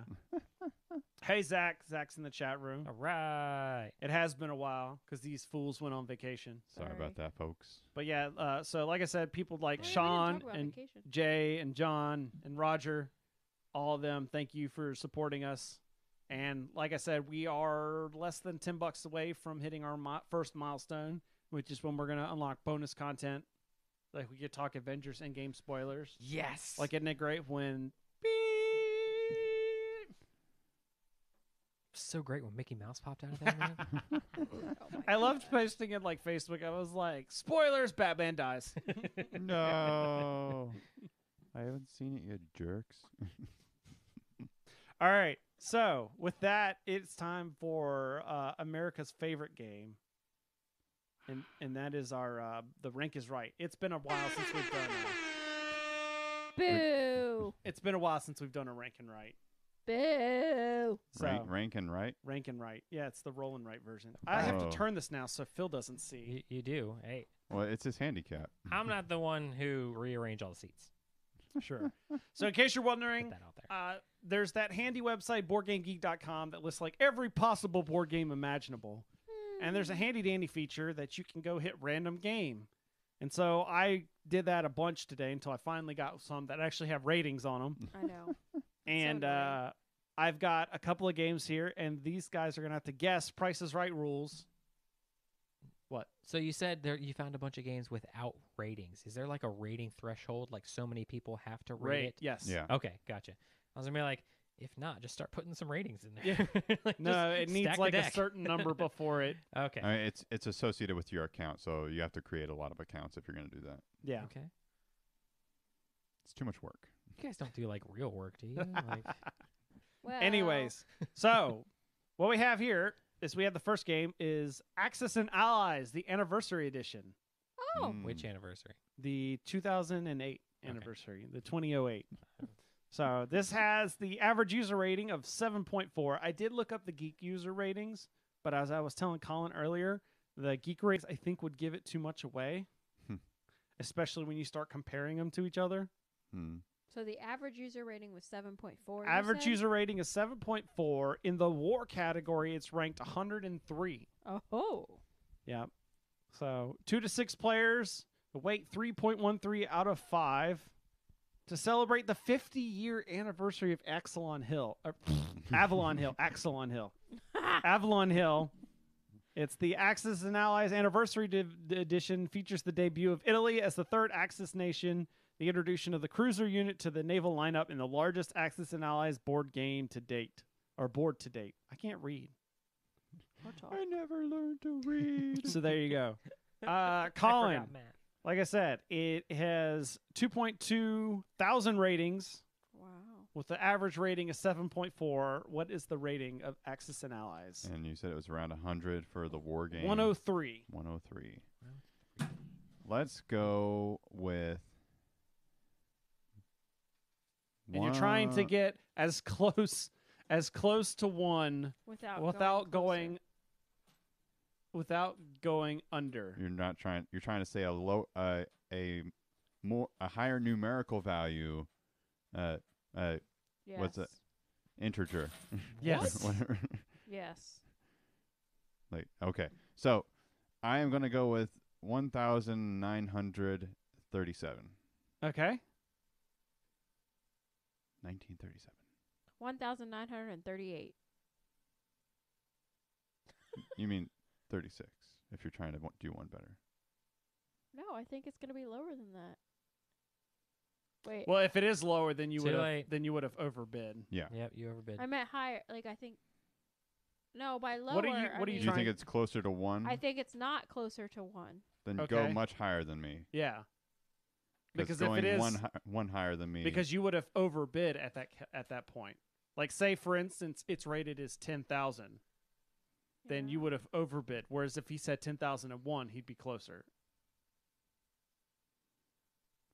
hey Zach, Zach's in the chat room.
All right.
It has been a while because these fools went on vacation.
Sorry,
Sorry.
about that, folks.
But yeah, uh, so like I said, people like
yeah,
Sean and
vacation.
Jay and John and Roger, all of them, thank you for supporting us. And like I said, we are less than 10 bucks away from hitting our mi- first milestone, which is when we're going to unlock bonus content. Like we could talk Avengers and game spoilers.
Yes.
Like, isn't it great when. beep?
so great when Mickey Mouse popped out of there, man.
Oh my
I loved posting it like Facebook. I was like, spoilers, Batman dies.
no, I haven't seen it yet, jerks.
All right. So with that, it's time for uh, America's favorite game, and and that is our uh, the rank is right. It's been a while since we've done. A,
Boo.
it's been a while since we've done a rank and right.
Boo.
So
Rank, ranking right.
rank and right. Yeah, it's the roll and right version. I have
Oh.
to turn this now so Phil doesn't see.
you, you do. Hey,
Well, it's his handicap.
I'm not the one who rearrange all the seats.
Sure. so in case you're
Put
wondering,
that out there.
uh, there's that handy website boardgamegeek.com that lists like every possible board game imaginable. and there's a handy dandy feature that you can go hit random game. And so I did that a bunch today until I finally got some that actually have ratings on them.
I know.
And
annoying.
uh, I've got a couple of games here, and these guys are gonna have to guess Price is Right rules. What?
So you said there you found a bunch of games without ratings. Is there like a rating threshold? Like so many people have to rate
Rate.
it?
Yes.
Yeah.
Okay, gotcha. I was gonna be like, if not, just start putting some ratings in there. Like,
No, it needs
stack
like a certain number before it.
okay.
I mean, it's it's associated with your account, so you have to create a lot of accounts if you're going to do that.
Yeah.
Okay.
It's too much work.
You guys don't do like real work, do you? Like,
Well,
Anyways, so what we have here is we have the first game is Axis and Allies, the anniversary edition,
Oh,
which
Mm.
anniversary?
the 2008
Okay.
anniversary, the 2008. So this has the average user rating of 7.4. I did look up the geek user ratings, but as I was telling Collin earlier, the geek ratings I think would give it too much away,
Hmm.
especially when you start comparing them to each other.
Hmm.
so the average user rating was 7.4. you
Average
said?
user rating is 7.4. In the war category, it's ranked 103.
Oh,
Yeah. So two to six players, the weight 3.13 out of five. To celebrate the 50 year anniversary of Axelon Hill, or, Avalon Hill, Axelon Hill, Avalon Hill. It's the Axis and Allies Anniversary div- edition. Features the debut of Italy as the third Axis nation, the introduction of the cruiser unit to the naval lineup, and the largest Axis and Allies board game to date, or board to date. I can't read.
Or talk.
I never learned to read.
So there you go. Uh,
I
Collin,
forgot math.
Like I said, it has 2.2 thousand ratings
wow.
with the average rating of 7.4. What is the rating of Axis and Allies?
and you said it was around 100 for the war game.
103.
103. Let's go with.
And you're trying to get as close as close to one
Without
without
going,
going without going under.
You're not trying. You're trying to say a low, uh, a more, a higher numerical value, uh, uh,
yes.
what's it? integer.
Yes.
Whatever.
Yes.
like okay, so I am gonna go with 1,937.
Okay.
1937.
1,938.
You mean 36? If you're trying to wa- do one better.
No, I think it's going to be lower than that. Wait,
Well, if it is lower, then you
Too
would have
late.
then you would have overbid.
Yeah.
Yep, you overbid.
I meant higher. Like, I think. No, by lower.
What are you-
I
what are you
Do you
mean-
think
trying-
it's closer to one?
I think it's not closer to one.
then
Okay.
go much higher than me.
Yeah.
'Cause
Because if
going
it is
one hi- one higher than me,
because you would have overbid at that ca- at that point. Like say for instance it's rated as 10,000, then you would have overbid. Whereas if he said 10,001, he'd be closer.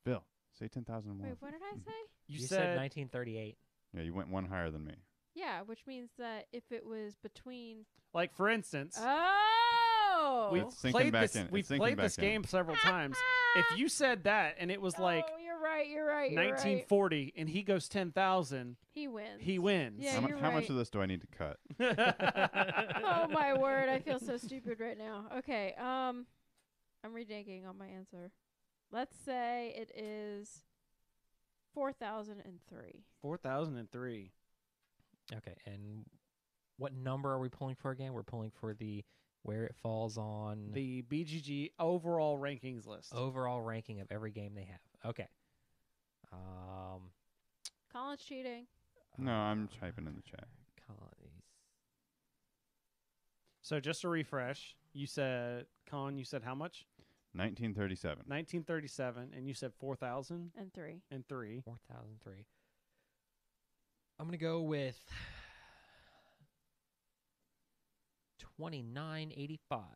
Bill, say 10,001.
Wait, what did I mm-hmm. say?
You,
you
said,
said 1938.
Yeah, you went one higher than me.
Yeah, which means that if it was between.
like for instance,
Oh!
we've
It's sinking
played
back
this
in. It's
we've
sinking
played
back
this
in.
game several times. if you said that and it was like
Oh, you're right, you're right. You're right.
1940 and he goes 10,000,
He wins.
he wins.
Yeah,
how
you're
how much of this do I need to cut?
oh my word, I feel so stupid right now. Okay, um I'm reneging on my answer. Let's say it is 4003.
4003.
Okay, and what number are we pulling for again? We're pulling for the where it falls on
The BGG overall rankings list.
overall ranking of every game they have. Okay. Um.
Collin's cheating.
No, I'm
uh,
typing in the chat.
Colonies.
So just to refresh, you said Collin, you said how much?
1937.
1937 and you said 4003.
And 3.
Four thousand three. I'm gonna go with twenty nine eighty five.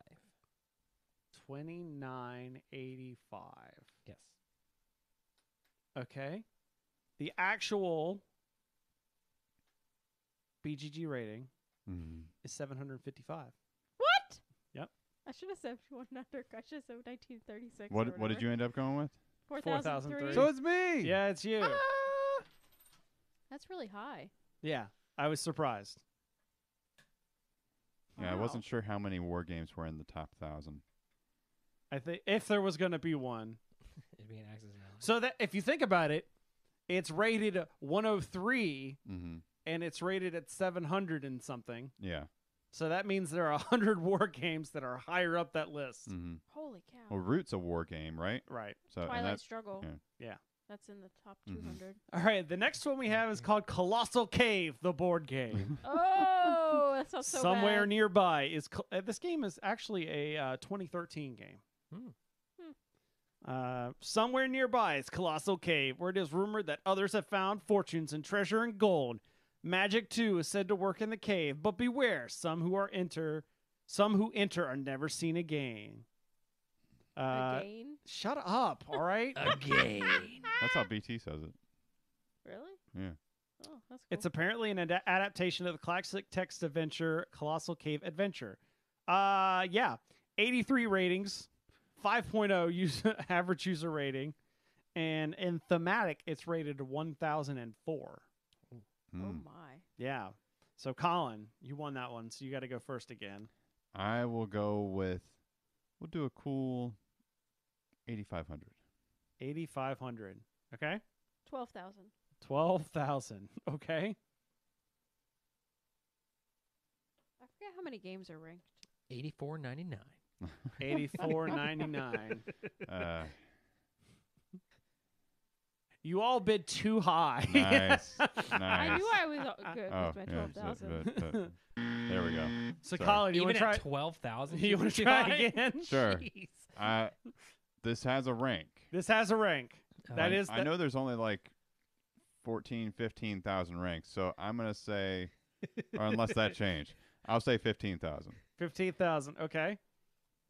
2985.
Yes.
Okay. The actual BGG rating
Mm.
is 755.
What?
Yep.
I should have said one under. I should have said 1936.
What what did you end up going with?
4003.
4003.
So it's me.
Yeah, it's you.
Ah! That's really high.
Yeah, I was surprised.
Yeah, I wasn't sure how many war games were in the top thousand.
I think if there was going to be one.
It'd be an Axis now.
So that if you think about it, it's rated 103
Mm-hmm.
and it's rated at 700 and something.
Yeah.
So that means there are 100 war games that are higher up that list.
hmm
Holy cow.
Well, Root's a war game, right?
Right.
So and
Twilight
that's
Struggle.
yeah.
Yeah.
That's in the top
Mhm.
200.
All right. The next one we have is called Colossal Cave, the board game.
oh, that sounds so
Somewhere
bad.
nearby is uh, this game is actually a uh, 2013 game.
Hmm.
Uh, somewhere nearby is Colossal Cave, where it is rumored that others have found fortunes and treasure and gold. Magic too is said to work in the cave, but beware: some who are enter, some who enter are never seen again. Uh,
Again?
shut up! All right.
Again.
That's how BT says it.
Really?
Yeah.
Oh, that's cool.
It's apparently an ad- adaptation of the classic text adventure Colossal Cave Adventure. Uh yeah, 83 ratings, 5.0 user average user rating, and in thematic it's rated 1004.
oh
Mm.
my.
Yeah. So Collin, you won that one, so you got to go first again.
I will go with. We'll do a cool 8,500.
8500. Okay?
12,000.
12,000. Okay?
I forget how many games are ranked.
Eighty-four ninety-nine.
84.99.
Uh,
you all bid too high.
nice.
I knew I was uh, good
Oh,
with my
yeah,
12,000.
but- but- but- there we go.
So
Sorry.
Collin, you
Even
want to try
at twelve thousand.
You want to try again?
Sure.
Jeez.
Uh, this has a rank.
This has a rank. That
I,
is
I
the-
know there's only like 14, 15,000 ranks, so I'm gonna say, or unless that changed, I'll say 15,000.
15,000. Okay.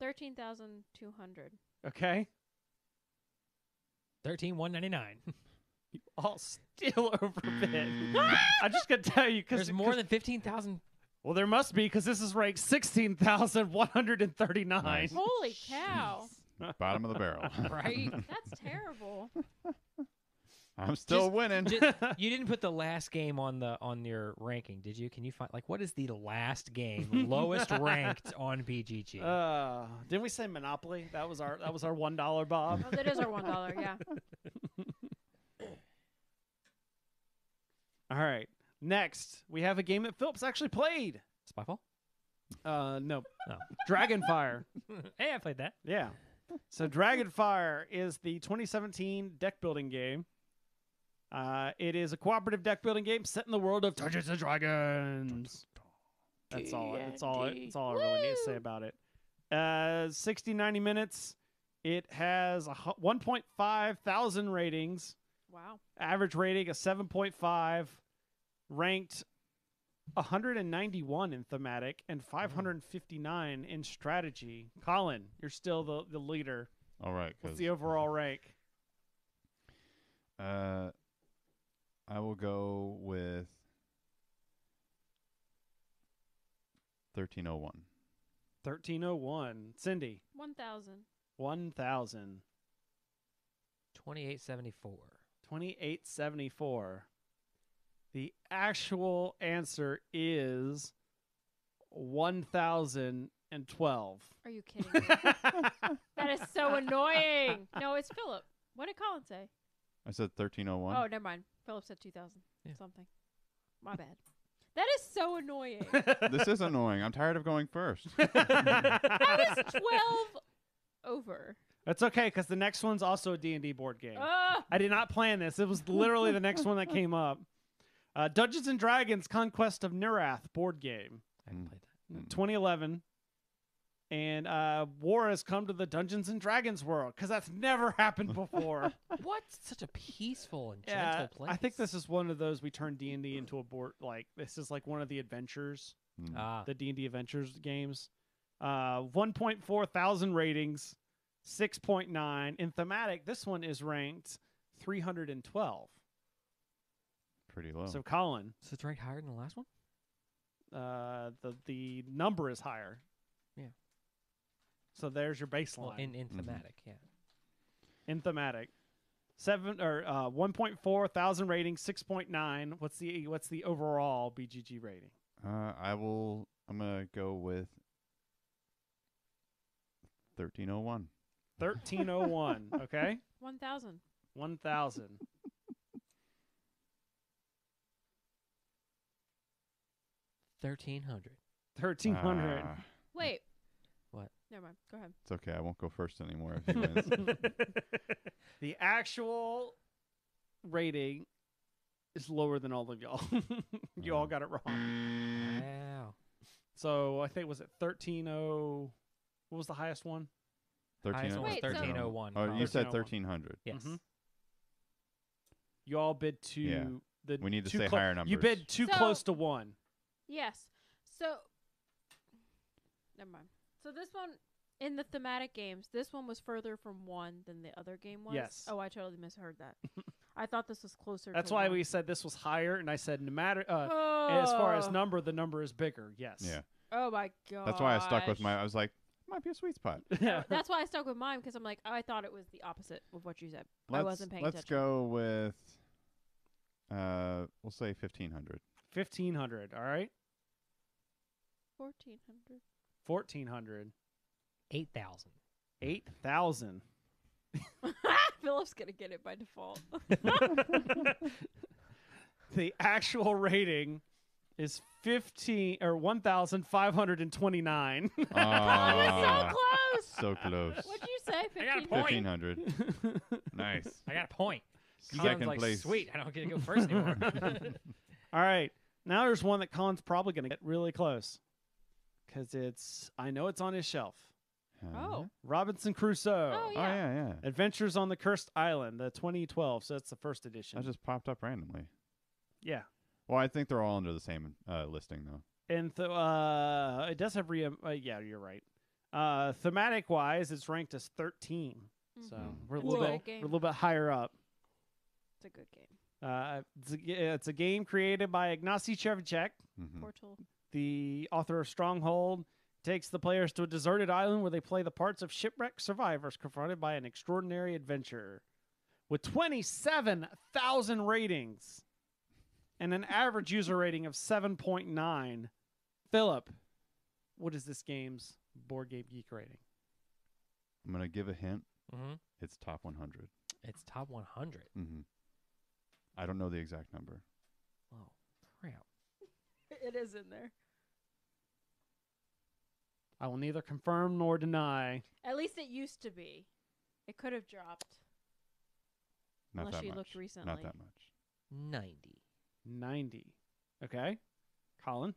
13,200.
Okay.
Thirteen one ninety-nine.
All still overbid. I'm just going to tell you because
There's more than fifteen thousand.
Well, there must be because this is ranked 16,139.
Nice.
Holy cow.
Bottom of the barrel.
Right.
That's terrible.
I'm still
Just-
winning.
Ju- you didn't put the last game on the on your ranking, did you? Can you find like what is the last game lowest ranked on BGG?
Uh, didn't we say Monopoly? That was our that was our one dollar Bob.
Oh, that is our $1, yeah.
All right. Next, we have a game that Philip's actually played.
Spyfall.
Uh, no,
Oh.
Dragonfire.
hey, I played that.
Yeah. So Dragonfire is the 2017 deck building game. Uh, it is a cooperative deck building game set in the world of Dungeons and Dragons. That's all. That's all. That's all I really need to say about it. Uh, 60, 90 minutes. It has a 1.5 thousand ratings.
Wow.
Average rating a 7.5. Ranked 191 in thematic and 559 in strategy. Collin, you're still the, the leader.
All right.
What's the overall rank?
uh, I will go with 1301.
1301. Cindy,
1,000.
1000.
Twenty-eight seventy-four.
2874. The actual answer is 1012.
Are you kidding me? that is so annoying. No, it's Philip. What did Collin say?
I said 1301.
Oh, never mind. Philip said 2,000
Yeah.
something. My bad. That is so annoying.
this is annoying. I'm tired of going first.
How is 12 over?
That's okay because the next one's also a D&D board game.
Ah,
I did not plan this. It was literally the next one that came up. Uh, Dungeons and Dragons: Conquest of Nerath board game,
I haven't
Mm.
played that.
Mm.
2011. And uh, war has come to the Dungeons and Dragons world because that's never happened before.
What? Such a peaceful and
yeah,
gentle place.
I think this is one of those we turn D and D into a board. Like this is like one of the adventures,
Mm.
Ah,
the D and D adventures games. Uh, 1.4 thousand ratings, 6.9 in thematic. This one is ranked 312.
Pretty low.
So Collin,
so it's ranked higher than the last one.
uh, the the number is higher.
Yeah.
So there's your baseline
Well, in in
Mhm.
thematic, yeah.
in thematic. Seven or uh, 1.4 thousand rating, 6.9. What's the what's the overall BGG rating?
uh, I will. I'm gonna go with 1301.
1301. okay,
1,000.
1000.
Thirteen hundred.
thirteen hundred.
Ah,
Wait.
What?
Never mind. Go ahead.
it's okay. I won't go first anymore if he wins.
the actual rating is lower than all of y'all. you all
Oh.
got it wrong.
Wow.
So I think was it thirteen oh. What was the highest one?
Highest one was
Wait, so-
1301.
Oh, you said
1301.
thirteen hundred.
Yes.
Mhm. You all bid too.
Yeah.
The
We need to
too
say
clo-
higher numbers.
You bid too
So-
close to one.
Yes. So. Never mind. So this one, in the thematic games, this one was further from one than the other game was.
Yes.
Oh, I totally misheard that. I thought this was closer.
That's
to
why
one.
we said this was higher, and I said no matter uh, as far as
Oh.
number, the number is bigger. Yes.
Yeah,
Oh my god.
that's why I stuck with my. I was like, might be a sweet spot.
yeah.
That's why I stuck with mine because I'm like, I thought it was the opposite of what you said.
Let's,
I wasn't paying attention.
Let's
attention.
go with. Uh, we'll say fifteen hundred.
Fifteen hundred. All right.
Fourteen hundred.
Fourteen hundred.
8,000.
Eight thousand.
Philip's gonna get it by default.
the actual rating is fifteen or one thousand five hundred and twenty nine.
oh,
Ah,
so close.
so close.
What'd you say?
I got a
15?
point.
Fifteen hundred. Nice.
I got a point.
Second
Collin's like,
place.
sweet. I don't get to go first anymore.
All right. Now there's one that Collin's probably going to get really close. Because it's, I know it's on his shelf.
Oh.
Robinson Crusoe.
Oh,
Oh yeah, yeah.
Adventures on the Cursed Island, the 2012. So that's the first edition.
That just popped up randomly.
yeah.
Well, I think they're all under the same uh, listing though.
And th- uh, it does have re. Uh, yeah, you're right. Uh, thematic wise, it's ranked as 13. So
Mhm.
we're a
It's
little bit
good game.
we're a little bit higher up.
It's a good game.
Uh, it's, a, g- it's a game created by Ignacy Trzewiczek,
Mhm.
Portal.
The author of Stronghold. Takes the players to a deserted island where they play the parts of shipwrecked survivors confronted by an extraordinary adventure. With 27,000 ratings and an average user rating of 7.9, Philip, what is this game's board game geek rating?
I'm gonna give a hint.
hmm
It's top 100.
It's top 100.
Mm-hmm. I don't know the exact number.
It is in there.
I will neither confirm nor deny.
At least it used to be. It could have dropped
Not
unless
that
you
much.
looked recently.
Not that much.
90.
90. Okay. Collin?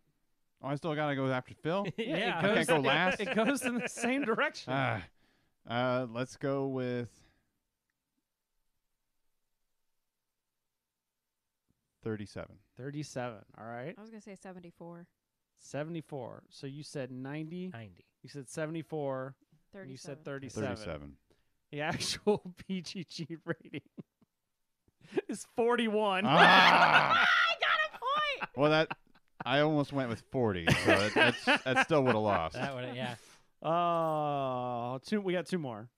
Oh, I still gotta go after Phil.
Yeah.
I can't go
it-
last?
It goes in the same direction.
ah, uh, let's go with thirty-seven.
37. All right.
I was gonna say seventy-four.
74. So you said 90.
90.
You said 74. and
37.
You said 37.
Thirty-seven.
The actual BGG rating is 41.
Ah!
I got a point.
well, that I almost went with forty, so that, that's that still would have lost.
That would yeah.
Oh, two. We got two more.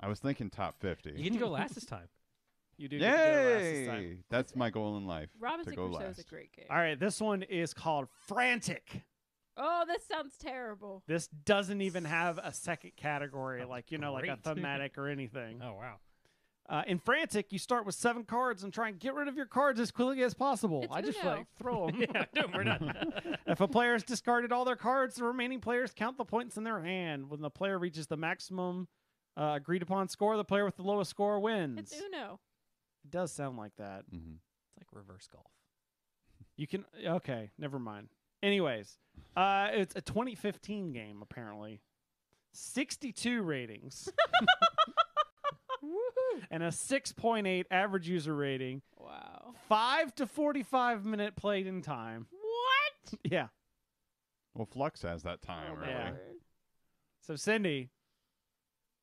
I was thinking top fifty.
You get to go last this time.
You do get to go last this time.
Yay! That's my goal in life.
Robinson
to go
Crusoe is a great game.
All right, this one is called Frantic.
Oh, this sounds terrible.
This doesn't even have a second category,
Sounds
like you know, like a
great.
thematic or anything.
Oh wow.
Uh, in Frantic, you start with seven cards and try and get rid of your cards as quickly as possible.
It's
I just
Uno.
like throw them.
yeah, dude, we're done.
if a player has discarded all their cards, the remaining players count the points in their hand. When the player reaches the maximum uh, agreed upon score, the player with the lowest score wins.
It's Uno.
It does sound like that.
hmm
it's like reverse golf.
You can okay, never mind. Anyways, uh, it's a 2015 game apparently. 62 ratings and a 6.8 average user rating.
Wow.
5 to 45 minute played in time.
What?
Yeah.
Well, Fluxx has that time
Oh,
already.
Yeah. So Cindy,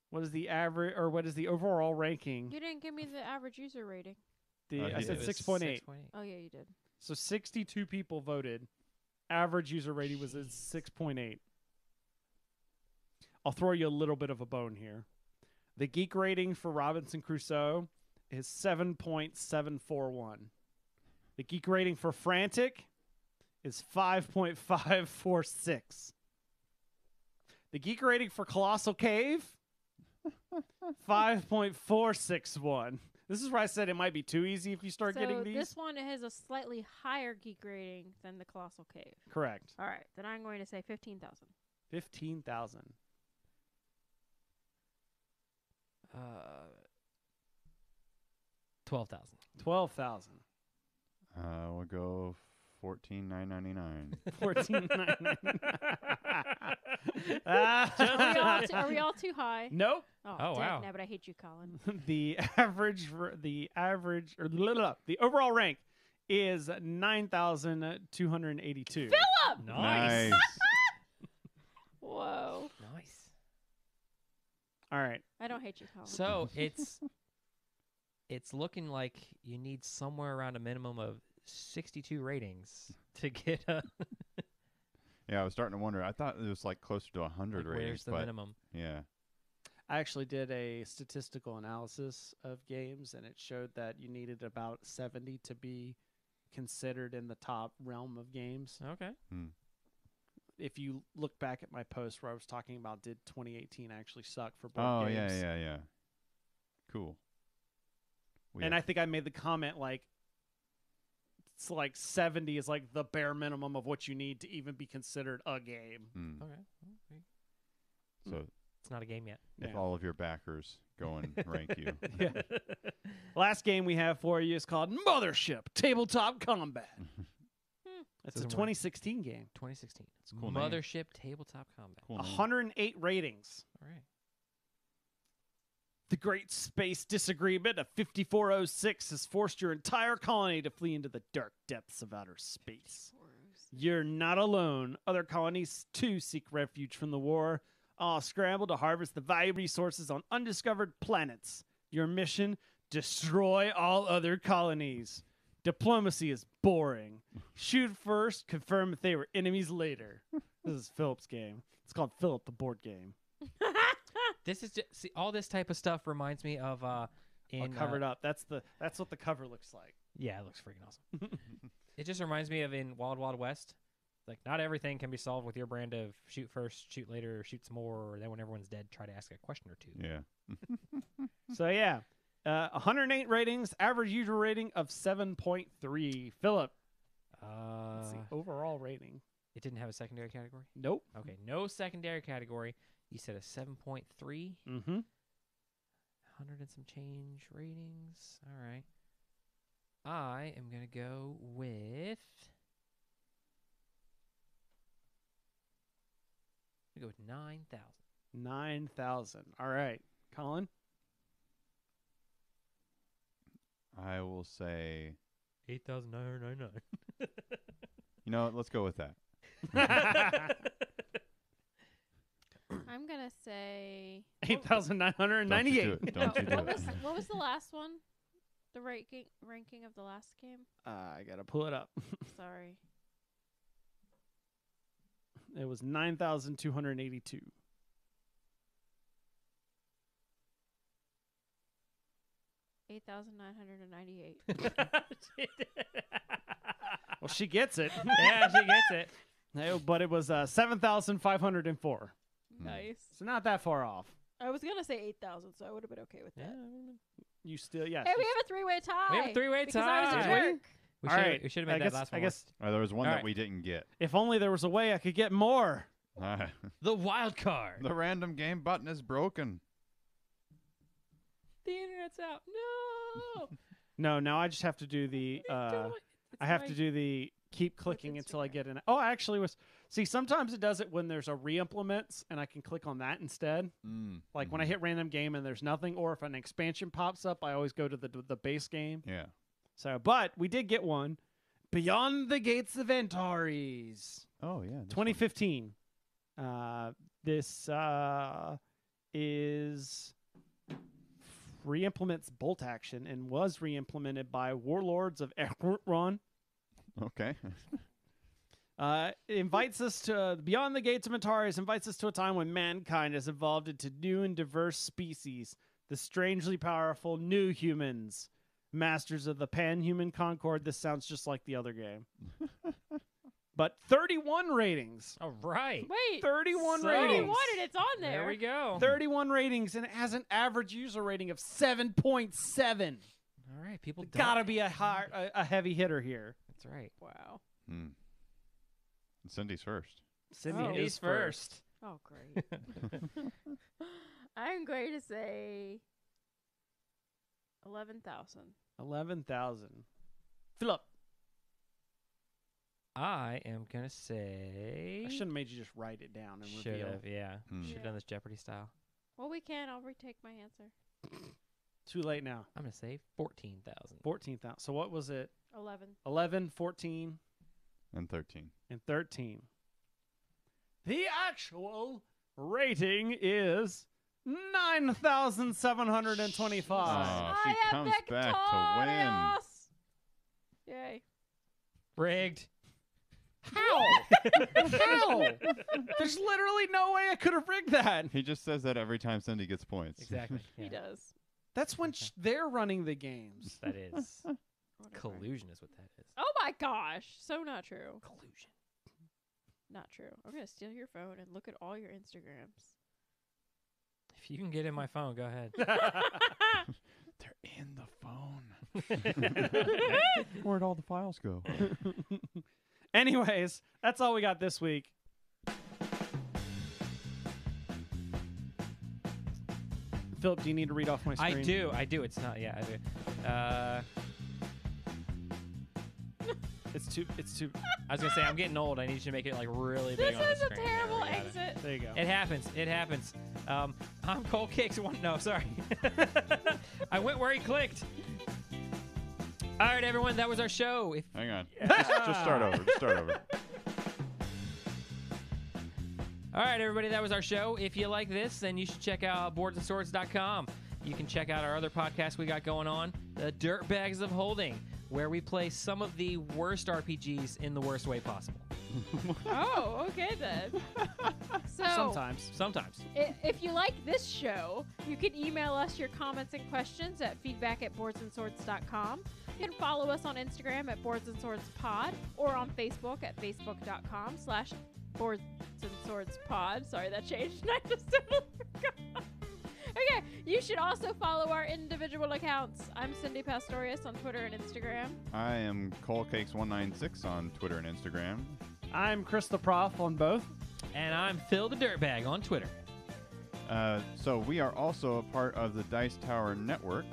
what is the average or what is the overall ranking?
You didn't give me the average user rating.
The
Uh,
I said
did.
It was
6.8.
6.8.
Oh yeah, you did.
So 62 people voted. Average user rating was a 6.8. I'll throw you a little bit of a bone here. The geek rating for Robinson Crusoe is 7.741. The geek rating for Frantic is 5.546. The geek rating for Colossal Cave 5.461. This is where I said it might be too easy if you start
so
getting these.
this one has a slightly higher geek rating than the Colossal Cave.
Correct.
All right, then I'm going to say fifteen thousand.
Fifteen thousand.
Uh, twelve thousand.
Twelve thousand.
Uh, we'll go fourteen nine ninety nine.
Fourteen nine nine.
Are we all too, are we all too high?
Nope.
Oh,
Oh,
dang
wow.
nabbit, I hate you, Collin.
the average r- the average or blah, blah, blah, the overall rank is 9282
Philip!
Nice.
Whoa.
Nice.
all right
I don't hate you, Collin.
So it's it's looking like you need somewhere around a minimum of sixty-two ratings to get a.
Yeah, I was starting to wonder. I thought it was like closer to hundred
like,
ratings,
where's the
but
minimum?
yeah.
i actually did a statistical analysis of games and it showed that you needed about 70 to be considered in the top realm of games
Okay.
Hmm.
if you look back at my post where i was talking about did 2018 actually suck for board
Oh
games
yeah, yeah, yeah. Cool. We
and
have-
I think I made the comment like it's like 70 is like the bare minimum of what you need to even be considered a game.
Hmm.
Okay. Well, we-
So
It's not a game yet.
if
Yeah.
all of your backers go and rank you,
Yeah. Last game we have for you is called Mothership Tabletop Combat. It's a
Doesn't work.
2016 game.
2016. It's
cool name.
Mothership Tabletop Combat.
cool.
108 ratings.
All right.
The Great Space Disagreement of 5406 has forced your entire colony to flee into the dark depths of outer space. You're not alone. Other colonies too seek refuge from the war. All scramble to harvest the valuable resources on undiscovered planets. Your mission: destroy all other colonies. Diplomacy is boring. Shoot first, confirm if they were enemies later. This is Philip's game. It's called Philip the board game.
This is just see all this type of stuff reminds me of uh in
I'll cover
uh,
up. That's the that's what the cover looks like.
Yeah, it looks freaking awesome. it just reminds me of in Wild Wild West. Like not everything can be solved with your brand of shoot first, shoot later, shoot some more, or then when everyone's dead, try to ask a question or two.
Yeah.
So yeah, uh, 108 ratings, average user rating of 7.3. Philip,
Uh,
let's see, overall rating.
it didn't have a secondary category.
Nope.
Okay, no secondary category. You said a seven point three.
Mm-hmm.
Hundred and some change ratings. All right. I am gonna go with. I'm gonna go with nine thousand.
9,000. All right. Collin?
I will say,
Eight thousand nine hundred ninety nine.
you know, what, let's go with that.
I'm gonna say
8,998.
Don't you do it. Don't you do
what
it.
was what was the last one? The ranking ranking of the last game.
Uh, I got to pull it up.
Sorry.
It was 9,282.
Eight thousand nine hundred and ninety-eight.
Well, she gets it.
yeah, she gets it.
No, but it was uh, 7,504.
Hmm.
Nice.
So not that far off.
I was gonna say eight thousand, so I would have been okay with
Yeah.
that.
You still, yes.
Hey, we have a three-way tie.
We have a three-way
because I was a
tie.
jerk.
We
All
should
right,
we should have
I
made
guess-
that last
I guess-
Uh, there was one
All
that
right.
we didn't get.
if only there was a way I could get more.
The wild card.
the random game button is broken.
The internet's out. No.
No, now I just have to do the. Uh,
Totally- it's
I have
my-
to do the keep clicking until I get an. Oh, I actually was. See, sometimes it does it when there's a re-implements, and I can click on that instead.
Mm.
Like when I
mhm.
hit random game and there's nothing, or if an expansion pops up, I always go to the the base game.
Yeah.
So, but we did get one. Beyond the Gates of Antares,
Oh yeah. this one.
2015. Uh, this uh, is re-implements bolt action and was re-implemented by Warlords of Erehwon.
Okay.
Uh, it invites us to beyond the gates of Antares. Invites us to a time when mankind has evolved into new and diverse species, the strangely powerful new humans, masters of the pan-human concord. This sounds just like the other game, but 31 ratings.
All right.
Wait.
31
So-
ratings.
Thirty-one, and it's on there.
There we go.
31 ratings, and it has an average user rating of 7.7.
All right, people don't-
Gotta be a hard, a, a heavy hitter here.
That's right.
Wow.
Hmm. And Cindy's first.
Cindy
Oh.
is first.
Oh, great. I'm going to say 11,000.
Eleven thousand. Philip,
I am gonna say.
I should have made you just write it down and
Should
reveal.
have, yeah.
Hmm.
Should have
Yeah.
done this Jeopardy style.
Well, we can. I'll retake my answer.
Too late now.
I'm gonna say fourteen thousand.
Fourteen thousand. So what was it?
11.
11, 14,
And 13.
and thirteen. The actual rating is nine thousand seven hundred and twenty-five.
Oh, she
I am
comes back to win.
Yay.
Rigged.
How? How? There's literally no way I could have rigged that.
He just says that every time Cindy gets points.
Exactly.
He does.
That's when sh- they're running the games.
That is
Whatever.
collusion. Is what that is.
Oh my gosh. So not true.
Collusion.
Not true. I'm going to steal your phone and look at all your Instagrams.
If you can get in my phone, go ahead.
They're in the phone. Where'd all the files go?
Anyways, that's all we got this week. Philip, do you need to read off my screen?
I do. I do. It's not. Yeah. I do. Uh,
It's too. It's too.
I was gonna say I'm getting old. I need you to make it like really
This
big on the
is a
screen. There,
terrible
we got it.
exit.
There you go.
It happens. It happens. Um, I'm Cole Kicks. One, no, sorry. I went where he clicked. All right, everyone. That was our show. If
Hang on. Just, just start over. Just start over.
All right, everybody, that was our show. If you like this, then you should check out boardsandswords.com. You can check out our other podcast we got going on, the Dirt Bags of Holding, where we play some of the worst RPGs in the worst way possible.
Oh, okay then. So,
Sometimes.
Sometimes.
i- if you like this show, you can email us your comments and questions at feedback at boardsandswords.com. You can follow us on Instagram at Boards and Swords Pod or on Facebook at facebook.com slash Boards and Swords Pod. Sorry, that changed. I just totally forgot. Okay, you should also follow our individual accounts. I'm Cindy Pastorius on Twitter and Instagram.
I am ColeCakes196 on Twitter and Instagram.
I'm Chris the Prof on both.
And I'm Phil the Dirtbag on Twitter.
Uh, so we are also a part of the Dice Tower Network.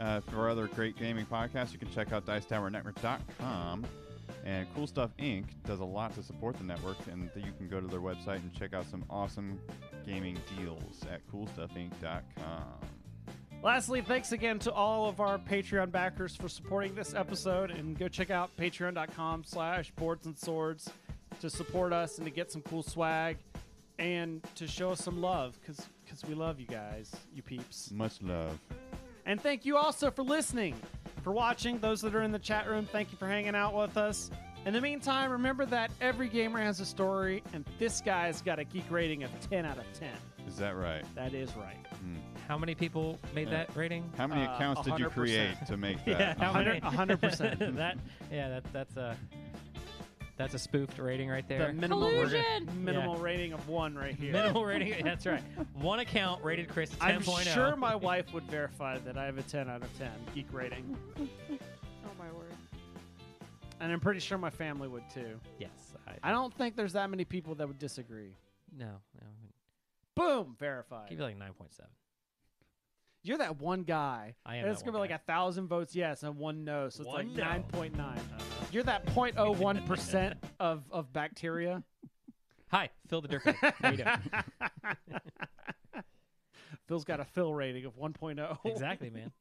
Uh, for other great gaming podcasts, you can check out DiceTowerNetwork.com. And Cool Stuff Inc. does a lot to support the network, and you can go to their website and check out some awesome gaming deals at CoolStuffInc.com.
Lastly, thanks again to all of our Patreon backers for supporting this episode, and go check out patreon.com slash boards and swords to support us and to get some cool swag and to show us some love because because we love you guys, you peeps.
Much love.
And thank you also for listening, for watching. Those that are in the chat room, thank you for hanging out with us. In the meantime, remember that every gamer has a story, and this guy's got a geek rating of 10 out of 10.
Is that right?
That is right.
Hmm.
How many people made
Yeah.
that rating?
How many
Uh,
accounts did you create to make
Yeah,
that?
how
hundred-
many?
a hundred percent.
that yeah, that that's a that's a spoofed rating right there.
The minimum,
Collusion!
minimal rating of one right here.
Minimal rating. That's right. One account rated Chris oh. 10.0.
I'm sure my wife would verify that I have a 10 out of 10 geek rating.
Oh my word.
And I'm pretty sure my family would too.
Yes. I,
I don't think there's that many people that would disagree.
no. No.
Boom, verified.
Give you like 9.7.
You're that one guy.
I am.
It's gonna be
one
like a thousand votes yes and one no, so it's
One
like
no.
nine point nine.
guy. Uh,
You're that 0.01 percent of of bacteria.
hi, Phil the Dirtbag. How you doing?
Phil's got a fill rating of 1.0.
exactly, man.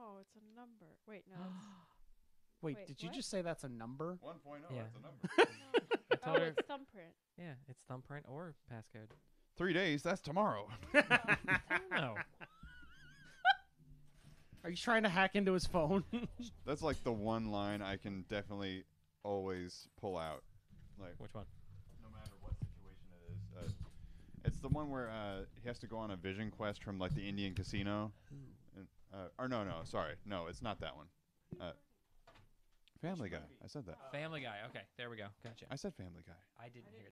Oh, it's a number. Wait, no.
Wait,
Wait,
did you just say that's a number?
1.0,
Yeah.
that's a number.
I
oh, it's thumbprint.
Yeah, it's thumbprint or passcode.
Three days, that's tomorrow.
No.
Are you trying to hack into his phone?
That's like the one line I can definitely always pull out. Like,
Which one?
no matter what situation it is. Uh, it's the one where uh, he has to go on a vision quest from like the Indian casino. And, uh, or no, no, sorry, no, it's not that one. Uh, Family Guy. I said that.
Family Guy. Okay, there we go. Gotcha.
I said Family Guy.
I didn't hear